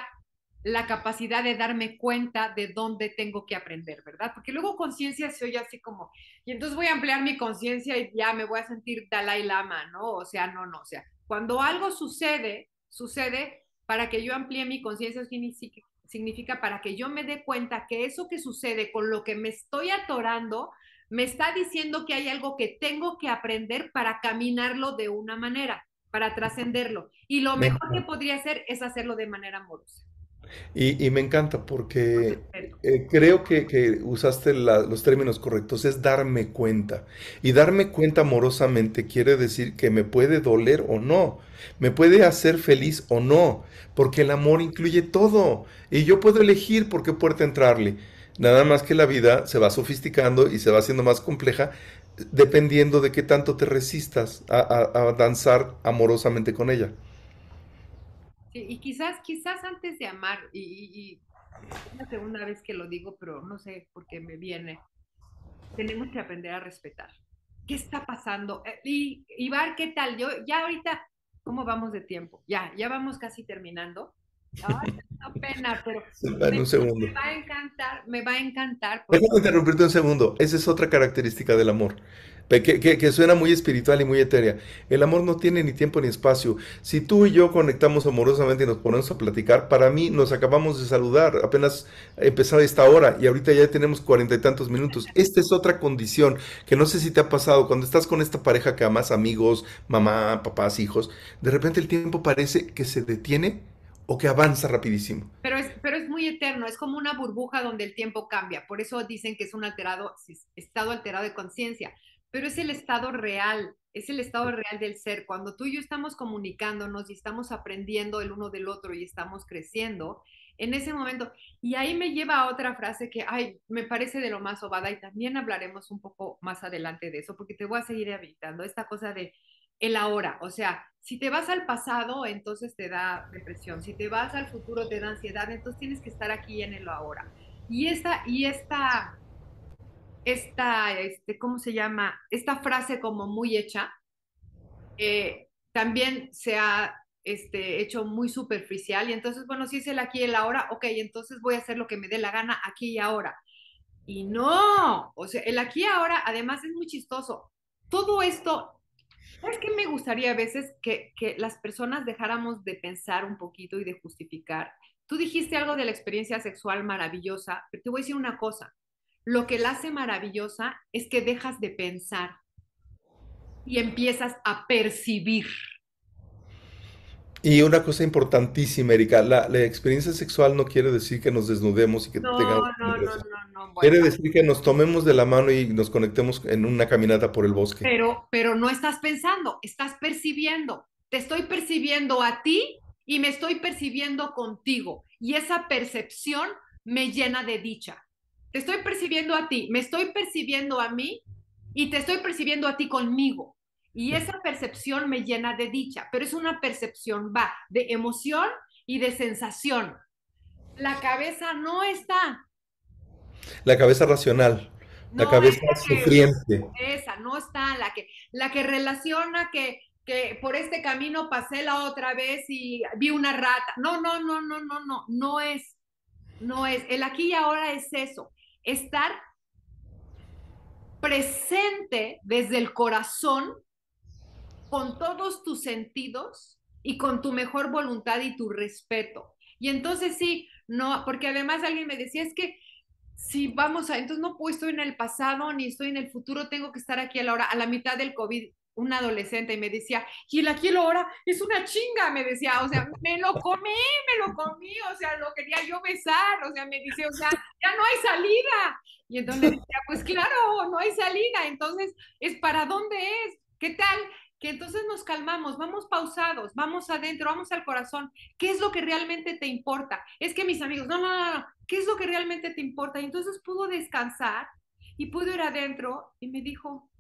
la capacidad de darme cuenta de dónde tengo que aprender, ¿verdad? Porque luego conciencia se oye así como, y entonces voy a ampliar mi conciencia y ya me voy a sentir Dalai Lama, ¿no? O sea, no, no, o sea, cuando algo sucede, sucede para que yo amplíe mi conciencia significa, para que yo me dé cuenta que eso que sucede con lo que me estoy atorando me está diciendo que hay algo que tengo que aprender para caminarlo de una manera, para trascenderlo. Y lo mejor que podría hacer es hacerlo de manera amorosa. Y, me encanta porque eh, creo que, usaste los términos correctos, es darme cuenta. Y darme cuenta amorosamente quiere decir que me puede doler o no, me puede hacer feliz o no, porque el amor incluye todo. Y yo puedo elegir por qué puerta entrarle. Nada más que la vida se va sofisticando y se va haciendo más compleja dependiendo de qué tanto te resistas a danzar amorosamente con ella. Y quizás, quizás antes de amar, y, es la segunda vez que lo digo, pero no sé por qué me viene, tenemos que aprender a respetar. ¿Qué está pasando? Eh, y Ibar, ¿qué tal? Yo ya ahorita, ¿cómo vamos de tiempo? Ya, ya vamos casi terminando. Ay, no pena, pero me, un segundo. me, va a encantar, me va a encantar. Déjame interrumpirte un segundo. Esa es otra característica del amor que, suena muy espiritual y muy etérea. El amor no tiene ni tiempo ni espacio. Si tú y yo conectamos amorosamente y nos ponemos a platicar, para mí nos acabamos de saludar, apenas empezado esta hora y ahorita ya tenemos cuarenta y tantos minutos. Esta es otra condición que no sé si te ha pasado cuando estás con esta pareja que amas, amigos, mamá, papás, hijos, de repente el tiempo parece que se detiene o que avanza rapidísimo. Pero es, pero es muy eterno, es como una burbuja donde el tiempo cambia. Por eso dicen que es un alterado, estado alterado de conciencia pero es el estado real, es el estado real del ser. Cuando tú y yo estamos comunicándonos y estamos aprendiendo el uno del otro y estamos creciendo, en ese momento, y ahí me lleva a otra frase que, ay, me parece de lo más ovada y también hablaremos un poco más adelante de eso, porque te voy a seguir evitando esta cosa de el ahora, o sea, si te vas al pasado, entonces te da depresión, si te vas al futuro te da ansiedad, entonces tienes que estar aquí en el ahora. Y esta, y esta esta, este, ¿cómo se llama? Esta frase como muy hecha, eh, también se ha este, hecho muy superficial y entonces, bueno, si es el aquí y el ahora, ok, entonces voy a hacer lo que me dé la gana aquí y ahora. Y no, o sea, el aquí y ahora además es muy chistoso. Todo esto, es que me gustaría a veces que, que las personas dejáramos de pensar un poquito y de justificar? Tú dijiste algo de la experiencia sexual maravillosa, pero te voy a decir una cosa lo que la hace maravillosa es que dejas de pensar y empiezas a percibir. Y una cosa importantísima, Erika, la, experiencia sexual no quiere decir que nos desnudemos y que no, tengamos... No, no, no, no, Quiere decir que nos tomemos de la mano y nos conectemos en una caminata por el bosque. Pero, pero no estás pensando, estás percibiendo. Te estoy percibiendo a ti y me estoy percibiendo contigo. Y esa percepción me llena de dicha te estoy percibiendo a ti, me estoy percibiendo a mí y te estoy percibiendo a ti conmigo. Y esa percepción me llena de dicha, pero es una percepción, va, de emoción y de sensación. La cabeza no está. La cabeza racional. La cabeza que, sufriente. esa, no está la que, la que relaciona que, que por este camino pasé la otra vez y vi una rata. No, no, no, no, no, no, no es, no es. El aquí y ahora es eso, estar presente desde el corazón con todos tus sentidos y con tu mejor voluntad y tu respeto. Y entonces sí, no, porque además alguien me decía, es que si vamos a, entonces no puedo, estoy en el pasado ni estoy en el futuro, tengo que estar aquí a la hora, a la mitad del COVID, un adolescente y me decía, y el aquí a hora es una chinga, me decía, o sea, me lo comí, me lo comí, o sea, lo quería yo besar, o sea, me dice, o sea, ya no hay salida. Y entonces decía, pues claro, no hay salida, entonces, ¿es para dónde es? ¿Qué tal? Entonces nos calmamos, vamos pausados, vamos adentro, vamos al corazón. ¿Qué es lo que realmente te importa? Es que mis amigos, no, no, no, no. ¿qué es lo que realmente te importa? Y entonces pudo descansar y pudo ir adentro y me dijo,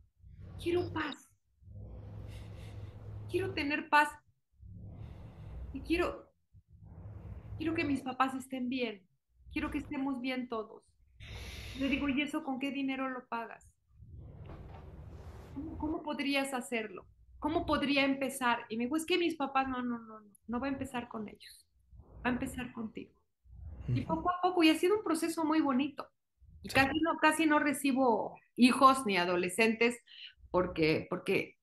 quiero paz, quiero tener paz y quiero, quiero que mis papás estén bien, quiero que estemos bien todos. Le digo, ¿y eso con qué dinero lo pagas? ¿Cómo, cómo podrías hacerlo? ¿Cómo podría empezar? Y me dijo, es que mis papás, no, no, no, no, no va a empezar con ellos, va a empezar contigo. Y poco a poco, y ha sido un proceso muy bonito. Y casi no, casi no recibo hijos ni adolescentes porque, porque,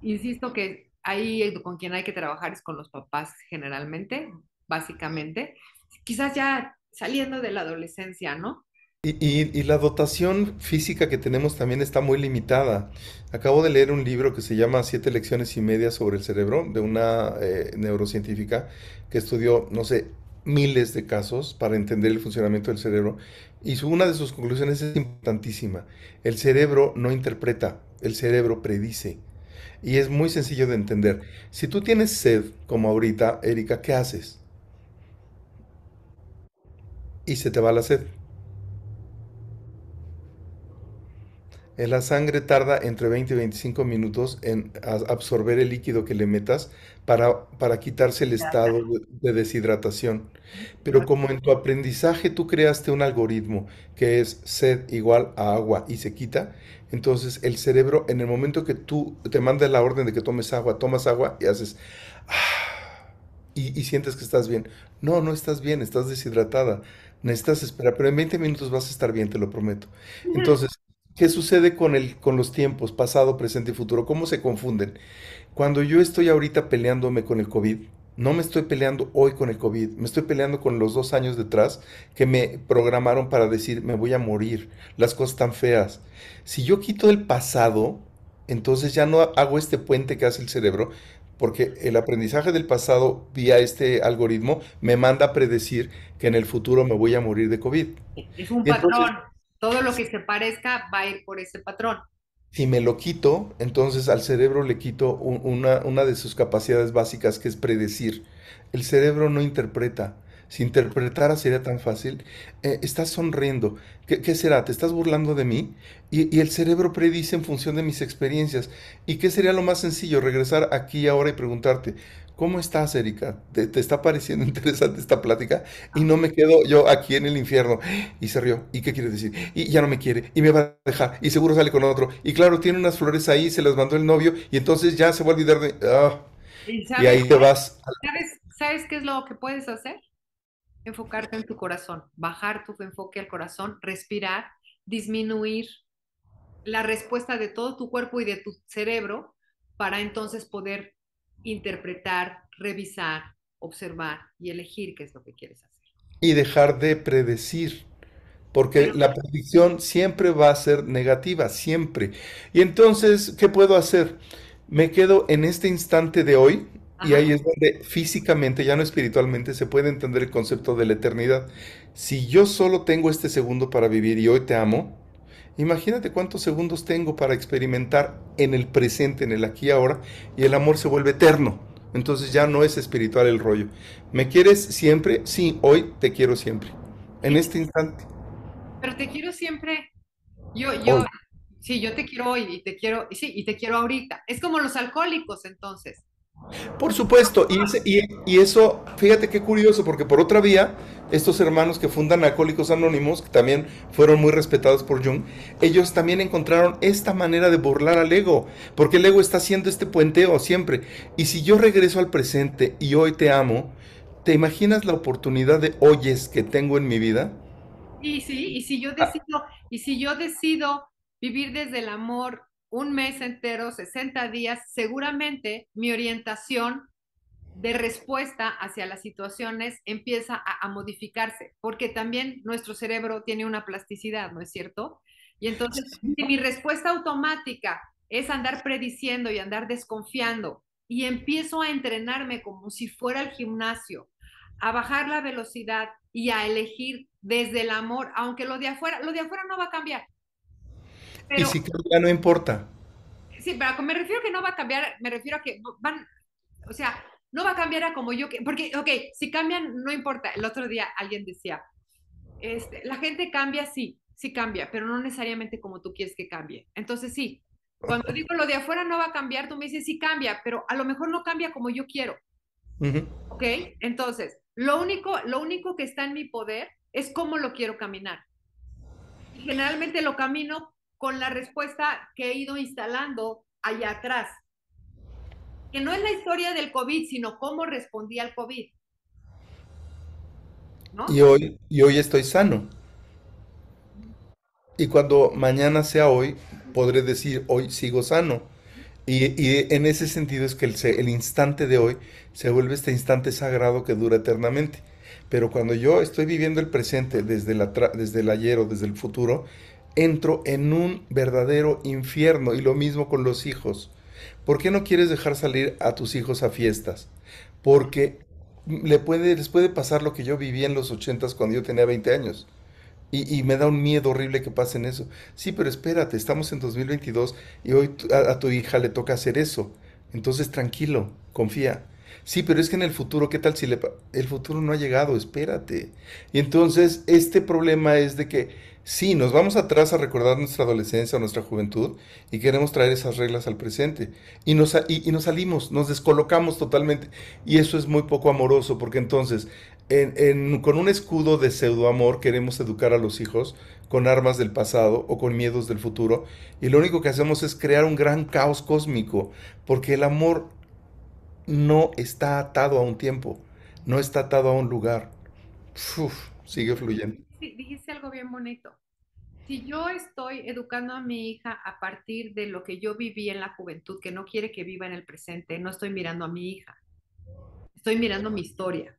insisto que ahí con quien hay que trabajar es con los papás generalmente, básicamente. Quizás ya saliendo de la adolescencia, ¿no? Y, la dotación física que tenemos también está muy limitada. Acabo de leer un libro que se llama Siete lecciones y media sobre el cerebro, de una eh, neurocientífica que estudió, no sé, miles de casos para entender el funcionamiento del cerebro. Y su- una de sus conclusiones es importantísima. El cerebro no interpreta, el cerebro predice. Y es muy sencillo de entender. Si tú tienes sed, como ahorita, Erika, ¿qué haces? Y se te va la sed. La sangre tarda entre 20 y 25 minutos en absorber el líquido que le metas para, para quitarse el estado de, de deshidratación. Pero como en tu aprendizaje tú creaste un algoritmo que es sed igual a agua y se quita, entonces el cerebro en el momento que tú te manda la orden de que tomes agua, tomas agua y haces "Ah", y, y sientes que estás bien. No, no estás bien, estás deshidratada. Necesitas esperar, pero en 20 minutos vas a estar bien, te lo prometo. Entonces, ¿qué sucede con el, con los tiempos, pasado, presente y futuro? ¿Cómo se confunden? Cuando yo estoy ahorita peleándome con el COVID, no me estoy peleando hoy con el COVID, me estoy peleando con los dos años detrás que me programaron para decir, me voy a morir, las cosas están feas. Si yo quito el pasado, entonces ya no hago este puente que hace el cerebro, porque el aprendizaje del pasado vía este algoritmo me manda a predecir que en el futuro me voy a morir de COVID. Es un entonces, patrón. Todo lo que se parezca va a ir por ese patrón. Si me lo quito, entonces al cerebro le quito un- una, una de sus capacidades básicas que es predecir. El cerebro no interpreta. Si interpretara sería tan fácil. Eh, estás sonriendo. ¿Qué, qué será? ¿Te estás burlando de mí? Y, y el cerebro predice en función de mis experiencias. ¿Y qué sería lo más sencillo? Regresar aquí ahora y preguntarte, ¿cómo estás, Erika? ¿Te, te está pareciendo interesante esta plática? Y no me quedo yo aquí en el infierno. Y se rió. ¿Y qué quiere decir? Y ya no me quiere. Y me va a dejar. Y seguro sale con otro. Y claro, tiene unas flores ahí, se las mandó el novio. Y entonces ya se va a olvidar de... ah, ¿Y ahí te vas. sabes, sabes qué es lo que puedes hacer? Enfocarte en tu corazón, bajar tu enfoque al corazón, respirar, disminuir la respuesta de todo tu cuerpo y de tu cerebro para entonces poder interpretar, revisar, observar y elegir qué es lo que quieres hacer. Y dejar de predecir. Porque Pero la predicción siempre va a ser negativa, siempre. Y entonces, ¿qué puedo hacer? Me quedo en este instante de hoy y ahí es donde físicamente, ya no espiritualmente, se puede entender el concepto de la eternidad. Si yo solo tengo este segundo para vivir y hoy te amo, imagínate cuántos segundos tengo para experimentar en el presente, en el aquí y ahora, y el amor se vuelve eterno. Entonces ya no es espiritual el rollo. ¿Me quieres siempre? Sí, hoy te quiero siempre. En este instante, pero te quiero siempre. Yo, yo, hoy. sí, yo te quiero hoy y te quiero, sí, y te quiero ahorita. Es como los alcohólicos, entonces. Por supuesto, y, ese- y- y eso, fíjate qué curioso, porque por otra vía, estos hermanos que fundan Alcohólicos Anónimos, que también fueron muy respetados por Jung, ellos también encontraron esta manera de burlar al ego, porque el ego está haciendo este puenteo siempre. Y si yo regreso al presente y hoy te amo, ¿te imaginas la oportunidad de oyes que tengo en mi vida? Y sí, y si yo Ah, decido, y si yo decido vivir desde el amor un mes entero, 60 días, seguramente mi orientación de respuesta hacia las situaciones empieza a, a modificarse, porque también nuestro cerebro tiene una plasticidad, ¿no es cierto? Y entonces, si mi respuesta automática es andar prediciendo y andar desconfiando, y empiezo a entrenarme como si fuera al gimnasio, a bajar la velocidad y a elegir desde el amor, aunque lo de afuera, lo de afuera no va a cambiar, Y pero si ya no importa. sí, pero me refiero a que no va a cambiar, me refiero a que van, o sea, no va a cambiar a como yo, que- porque, ok, si cambian, no importa. El otro día alguien decía, este, la gente cambia, sí, sí cambia, pero no necesariamente como tú quieres que cambie. Entonces, sí, cuando digo lo de afuera no va a cambiar, tú me dices, sí cambia, pero a lo mejor no cambia como yo quiero, Ujú. ¿ok? Entonces, lo único, lo único que está en mi poder es cómo lo quiero caminar. Y generalmente lo camino con la respuesta que he ido instalando allá atrás, que no es la historia del COVID, sino cómo respondí al COVID, Y hoy, y hoy estoy sano. Y cuando mañana sea hoy, podré decir hoy sigo sano. Y, y en ese sentido es que el, el instante de hoy se vuelve este instante sagrado que dura eternamente. Pero cuando yo estoy viviendo el presente desde atra- desde el ayer o desde el futuro, entro en un verdadero infierno. Y lo mismo con los hijos. ¿Por qué no quieres dejar salir a tus hijos a fiestas? Porque le puede, les puede pasar lo que yo viví en los ochentas cuando yo tenía 20 años. Y, me da un miedo horrible que pasen eso. Sí, pero espérate, estamos en 2022 y hoy a, tu hija le toca hacer eso. Entonces tranquilo, confía. Sí, pero es que en el futuro, ¿qué tal si le... El futuro no ha llegado, espérate. Y entonces este problema es de que sí, nos vamos atrás a recordar nuestra adolescencia, nuestra juventud y queremos traer esas reglas al presente. Y nos, y, nos salimos, nos descolocamos totalmente. Y eso es muy poco amoroso porque entonces en- en- con un escudo de pseudoamor queremos educar a los hijos con armas del pasado o con miedos del futuro y lo único que hacemos es crear un gran caos cósmico porque el amor no está atado a un tiempo, no está atado a un lugar. Sigue fluyendo. Dijiste algo bien bonito. Si yo estoy educando a mi hija a partir de lo que yo viví en la juventud, que no quiere que viva en el presente, no estoy mirando a mi hija, estoy mirando mi historia.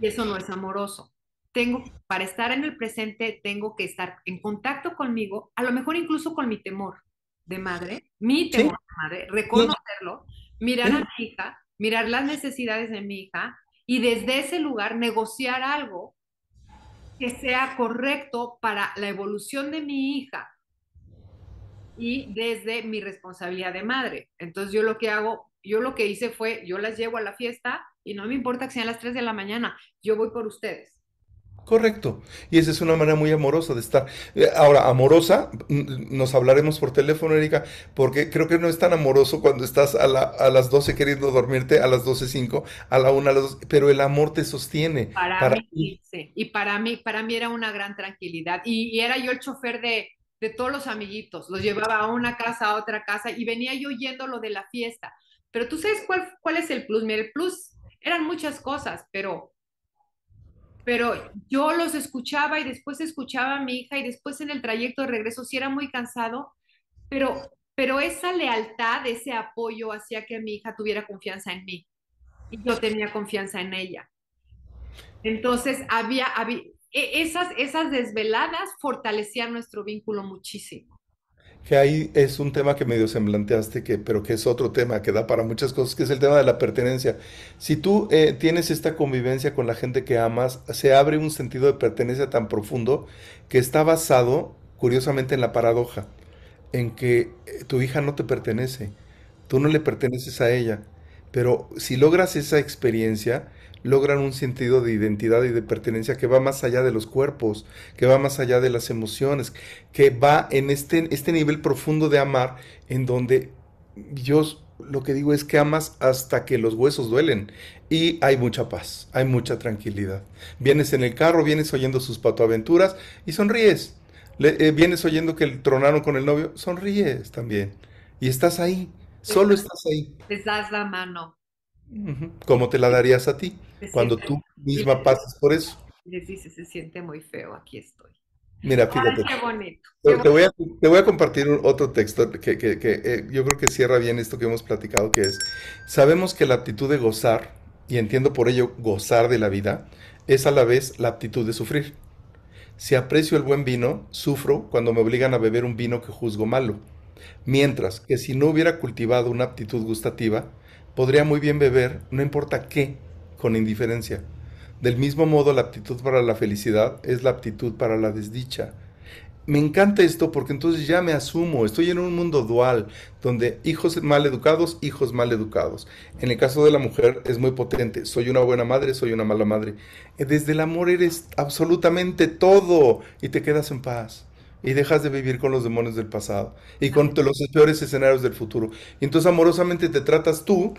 Y eso no es amoroso. Tengo, para estar en el presente, tengo que estar en contacto conmigo, a lo mejor incluso con mi temor de madre, mi temor Sí, de madre, reconocerlo, mirar a mi hija, mirar las necesidades de mi hija y desde ese lugar negociar algo que sea correcto para la evolución de mi hija y desde mi responsabilidad de madre. Entonces yo lo que hago, yo lo que hice fue, yo las llevo a la fiesta y no me importa que sean las 3 de la mañana, yo voy por ustedes. Correcto. Y esa es una manera muy amorosa de estar. Eh, Ahora, amorosa, nos hablaremos por teléfono, Erika, porque creo que no es tan amoroso cuando estás a, la- a las 12 queriendo dormirte, a las doce cinco, a la una, a las 2, pero el amor te sostiene Para para mí, sí, sí. y para mí, para mí era una gran tranquilidad. Y, y era yo el chofer de, de todos los amiguitos, los llevaba a una casa, a otra casa, y venía yo yendo lo de la fiesta. Pero tú sabes cuál, cuál es el plus. Mira, el plus eran muchas cosas, pero pero yo los escuchaba y después escuchaba a mi hija y después en el trayecto de regreso sí era muy cansado, pero, pero esa lealtad, ese apoyo hacía que mi hija tuviera confianza en mí y yo tenía confianza en ella. Entonces había, había e- esas, esas desveladas fortalecían nuestro vínculo muchísimo. Que ahí es un tema que medio semblanteaste, que, pero que es otro tema que da para muchas cosas, que es el tema de la pertenencia. Si tú eh, tienes esta convivencia con la gente que amas, se abre un sentido de pertenencia tan profundo que está basado, curiosamente, en la paradoja, en que eh, tu hija no te pertenece, tú no le perteneces a ella, pero si logras esa experiencia, logran un sentido de identidad y de pertenencia que va más allá de los cuerpos, que va más allá de las emociones, que va en este, este nivel profundo de amar en donde yo lo que digo es que amas hasta que los huesos duelen y hay mucha paz, hay mucha tranquilidad. Vienes en el carro, vienes oyendo sus patoaventuras y sonríes. Le- eh, vienes oyendo que tronaron con el novio, sonríes también. Y estás ahí, solo estás ahí. les das la mano. Como te la darías a ti, cuando tú misma pasas por eso. les dice, se siente muy feo, aquí estoy. Mira, Ay, fíjate, qué bonito, qué te, voy a, te voy a compartir otro texto que, que- que, eh, yo creo que cierra bien esto que hemos platicado, que es, sabemos que la aptitud de gozar, y entiendo por ello gozar de la vida, es a la vez la aptitud de sufrir. Si aprecio el buen vino, sufro cuando me obligan a beber un vino que juzgo malo. Mientras que si no hubiera cultivado una aptitud gustativa, podría muy bien beber, no importa qué, con indiferencia. Del mismo modo, la aptitud para la felicidad es la aptitud para la desdicha. Me encanta esto porque entonces ya me asumo, estoy en un mundo dual, donde hijos mal educados, hijos mal educados. En el caso de la mujer es muy potente, soy una buena madre, soy una mala madre. Eh, Desde el amor eres absolutamente todo y te quedas en paz. Y dejas de vivir con los demonios del pasado y con los peores escenarios del futuro. Y entonces amorosamente te tratas tú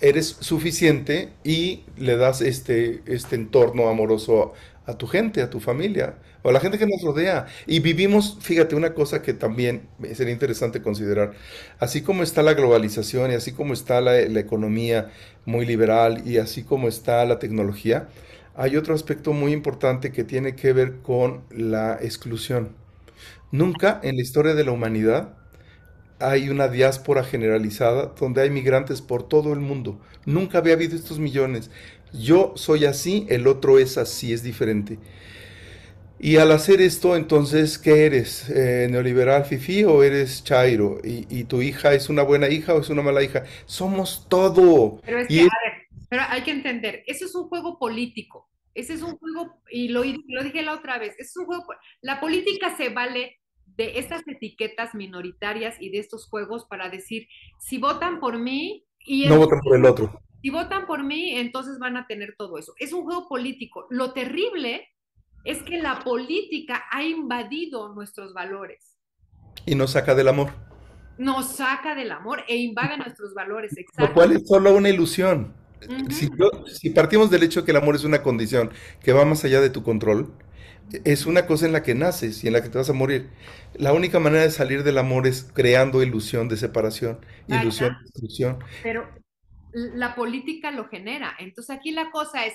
eres suficiente y le das este, este entorno amoroso a tu gente, a tu familia, o a la gente que nos rodea. Y vivimos, fíjate, una cosa que también sería interesante considerar, así como está la globalización y así como está la, la economía muy liberal y así como está la tecnología, hay otro aspecto muy importante que tiene que ver con la exclusión. Nunca en la historia de la humanidad hay una diáspora generalizada donde hay migrantes por todo el mundo. Nunca había habido estos millones. Yo soy así, el otro es así, es diferente. Y al hacer esto, entonces, ¿qué eres? Eh, ¿Neoliberal fifí o eres chairo? ¿Y, y tu hija es una buena hija o es una mala hija? Somos todo. Pero es que, Y a es, ver, pero hay que entender, eso es un juego político, ese es un juego, y lo, lo dije la otra vez, es un juego, la política se vale de estas etiquetas minoritarias y de estos juegos para decir, si votan por mí, y no votan por el otro. si votan por mí, entonces van a tener todo eso. Es un juego político. Lo terrible es que la política ha invadido nuestros valores, Y nos saca del amor. nos saca del amor e invade nuestros valores, Lo exacto. cual es solo una ilusión. Si, Ujú. yo- si partimos del hecho que el amor es una condición que va más allá de tu control, es una cosa en la que naces y en la que te vas a morir. La única manera de salir del amor es creando ilusión de separación, ilusión de destrucción. pero la política lo genera. Entonces aquí la cosa es,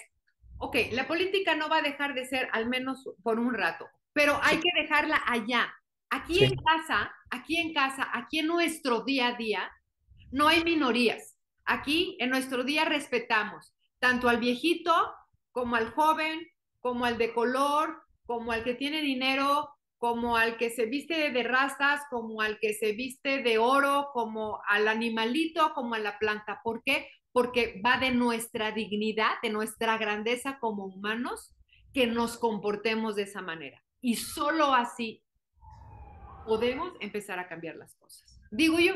ok, la política no va a dejar de ser al menos por un rato, pero hay que dejarla allá. Aquí en casa, aquí en casa, aquí en nuestro día a día, no hay minorías. Aquí en nuestro día respetamos tanto al viejito como al joven, como al de color, como al que tiene dinero, como al que se viste de rastas, como al que se viste de oro, como al animalito, como a la planta. ¿Por qué? Porque va de nuestra dignidad, de nuestra grandeza como humanos, que nos comportemos de esa manera. Y solo así podemos empezar a cambiar las cosas. Digo yo,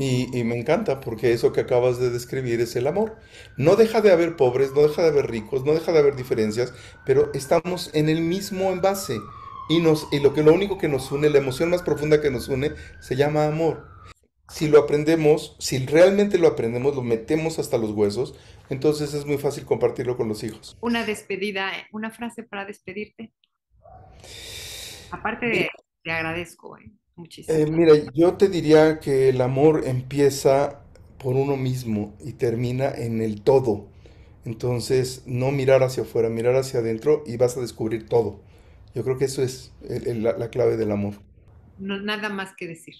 Y, y me encanta porque eso que acabas de describir es el amor. No deja de haber pobres, no deja de haber ricos, no deja de haber diferencias, pero estamos en el mismo envase. Y, nos, y lo, que, lo único que nos une, la emoción más profunda que nos une, se llama amor. Si lo aprendemos, si realmente lo aprendemos, lo metemos hasta los huesos, entonces es muy fácil compartirlo con los hijos. una despedida, una frase para despedirte. Aparte de, te agradezco eh, muchísimo. eh, mira, yo te diría que el amor empieza por uno mismo y termina en el todo. Entonces, no mirar hacia afuera, mirar hacia adentro y vas a descubrir todo. Yo creo que eso es el- el- la, la clave del amor. No, nada más que decir,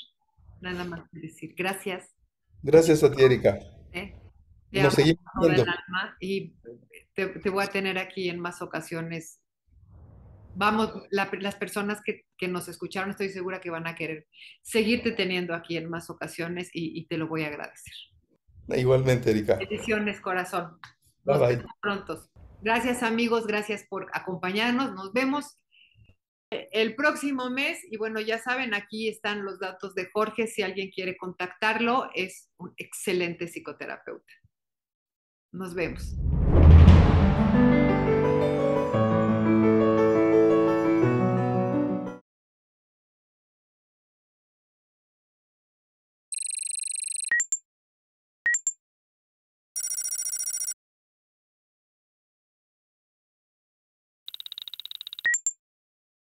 nada más que decir. Gracias, Gracias a ti, muchísimo. Erika. ¿eh? Nos seguimos viendo. y te, te voy a tener aquí en más ocasiones. Vamos, la- las personas que, que nos escucharon, estoy segura que van a querer seguirte teniendo aquí en más ocasiones y, y te lo voy a agradecer. Igualmente, Erika. Bendiciones, corazón. Bye Nos bye. vemos pronto. Gracias, amigos. Gracias por acompañarnos. Nos vemos el próximo mes. Y bueno, ya saben, aquí están los datos de Jorge. Si alguien quiere contactarlo, es un excelente psicoterapeuta. Nos vemos.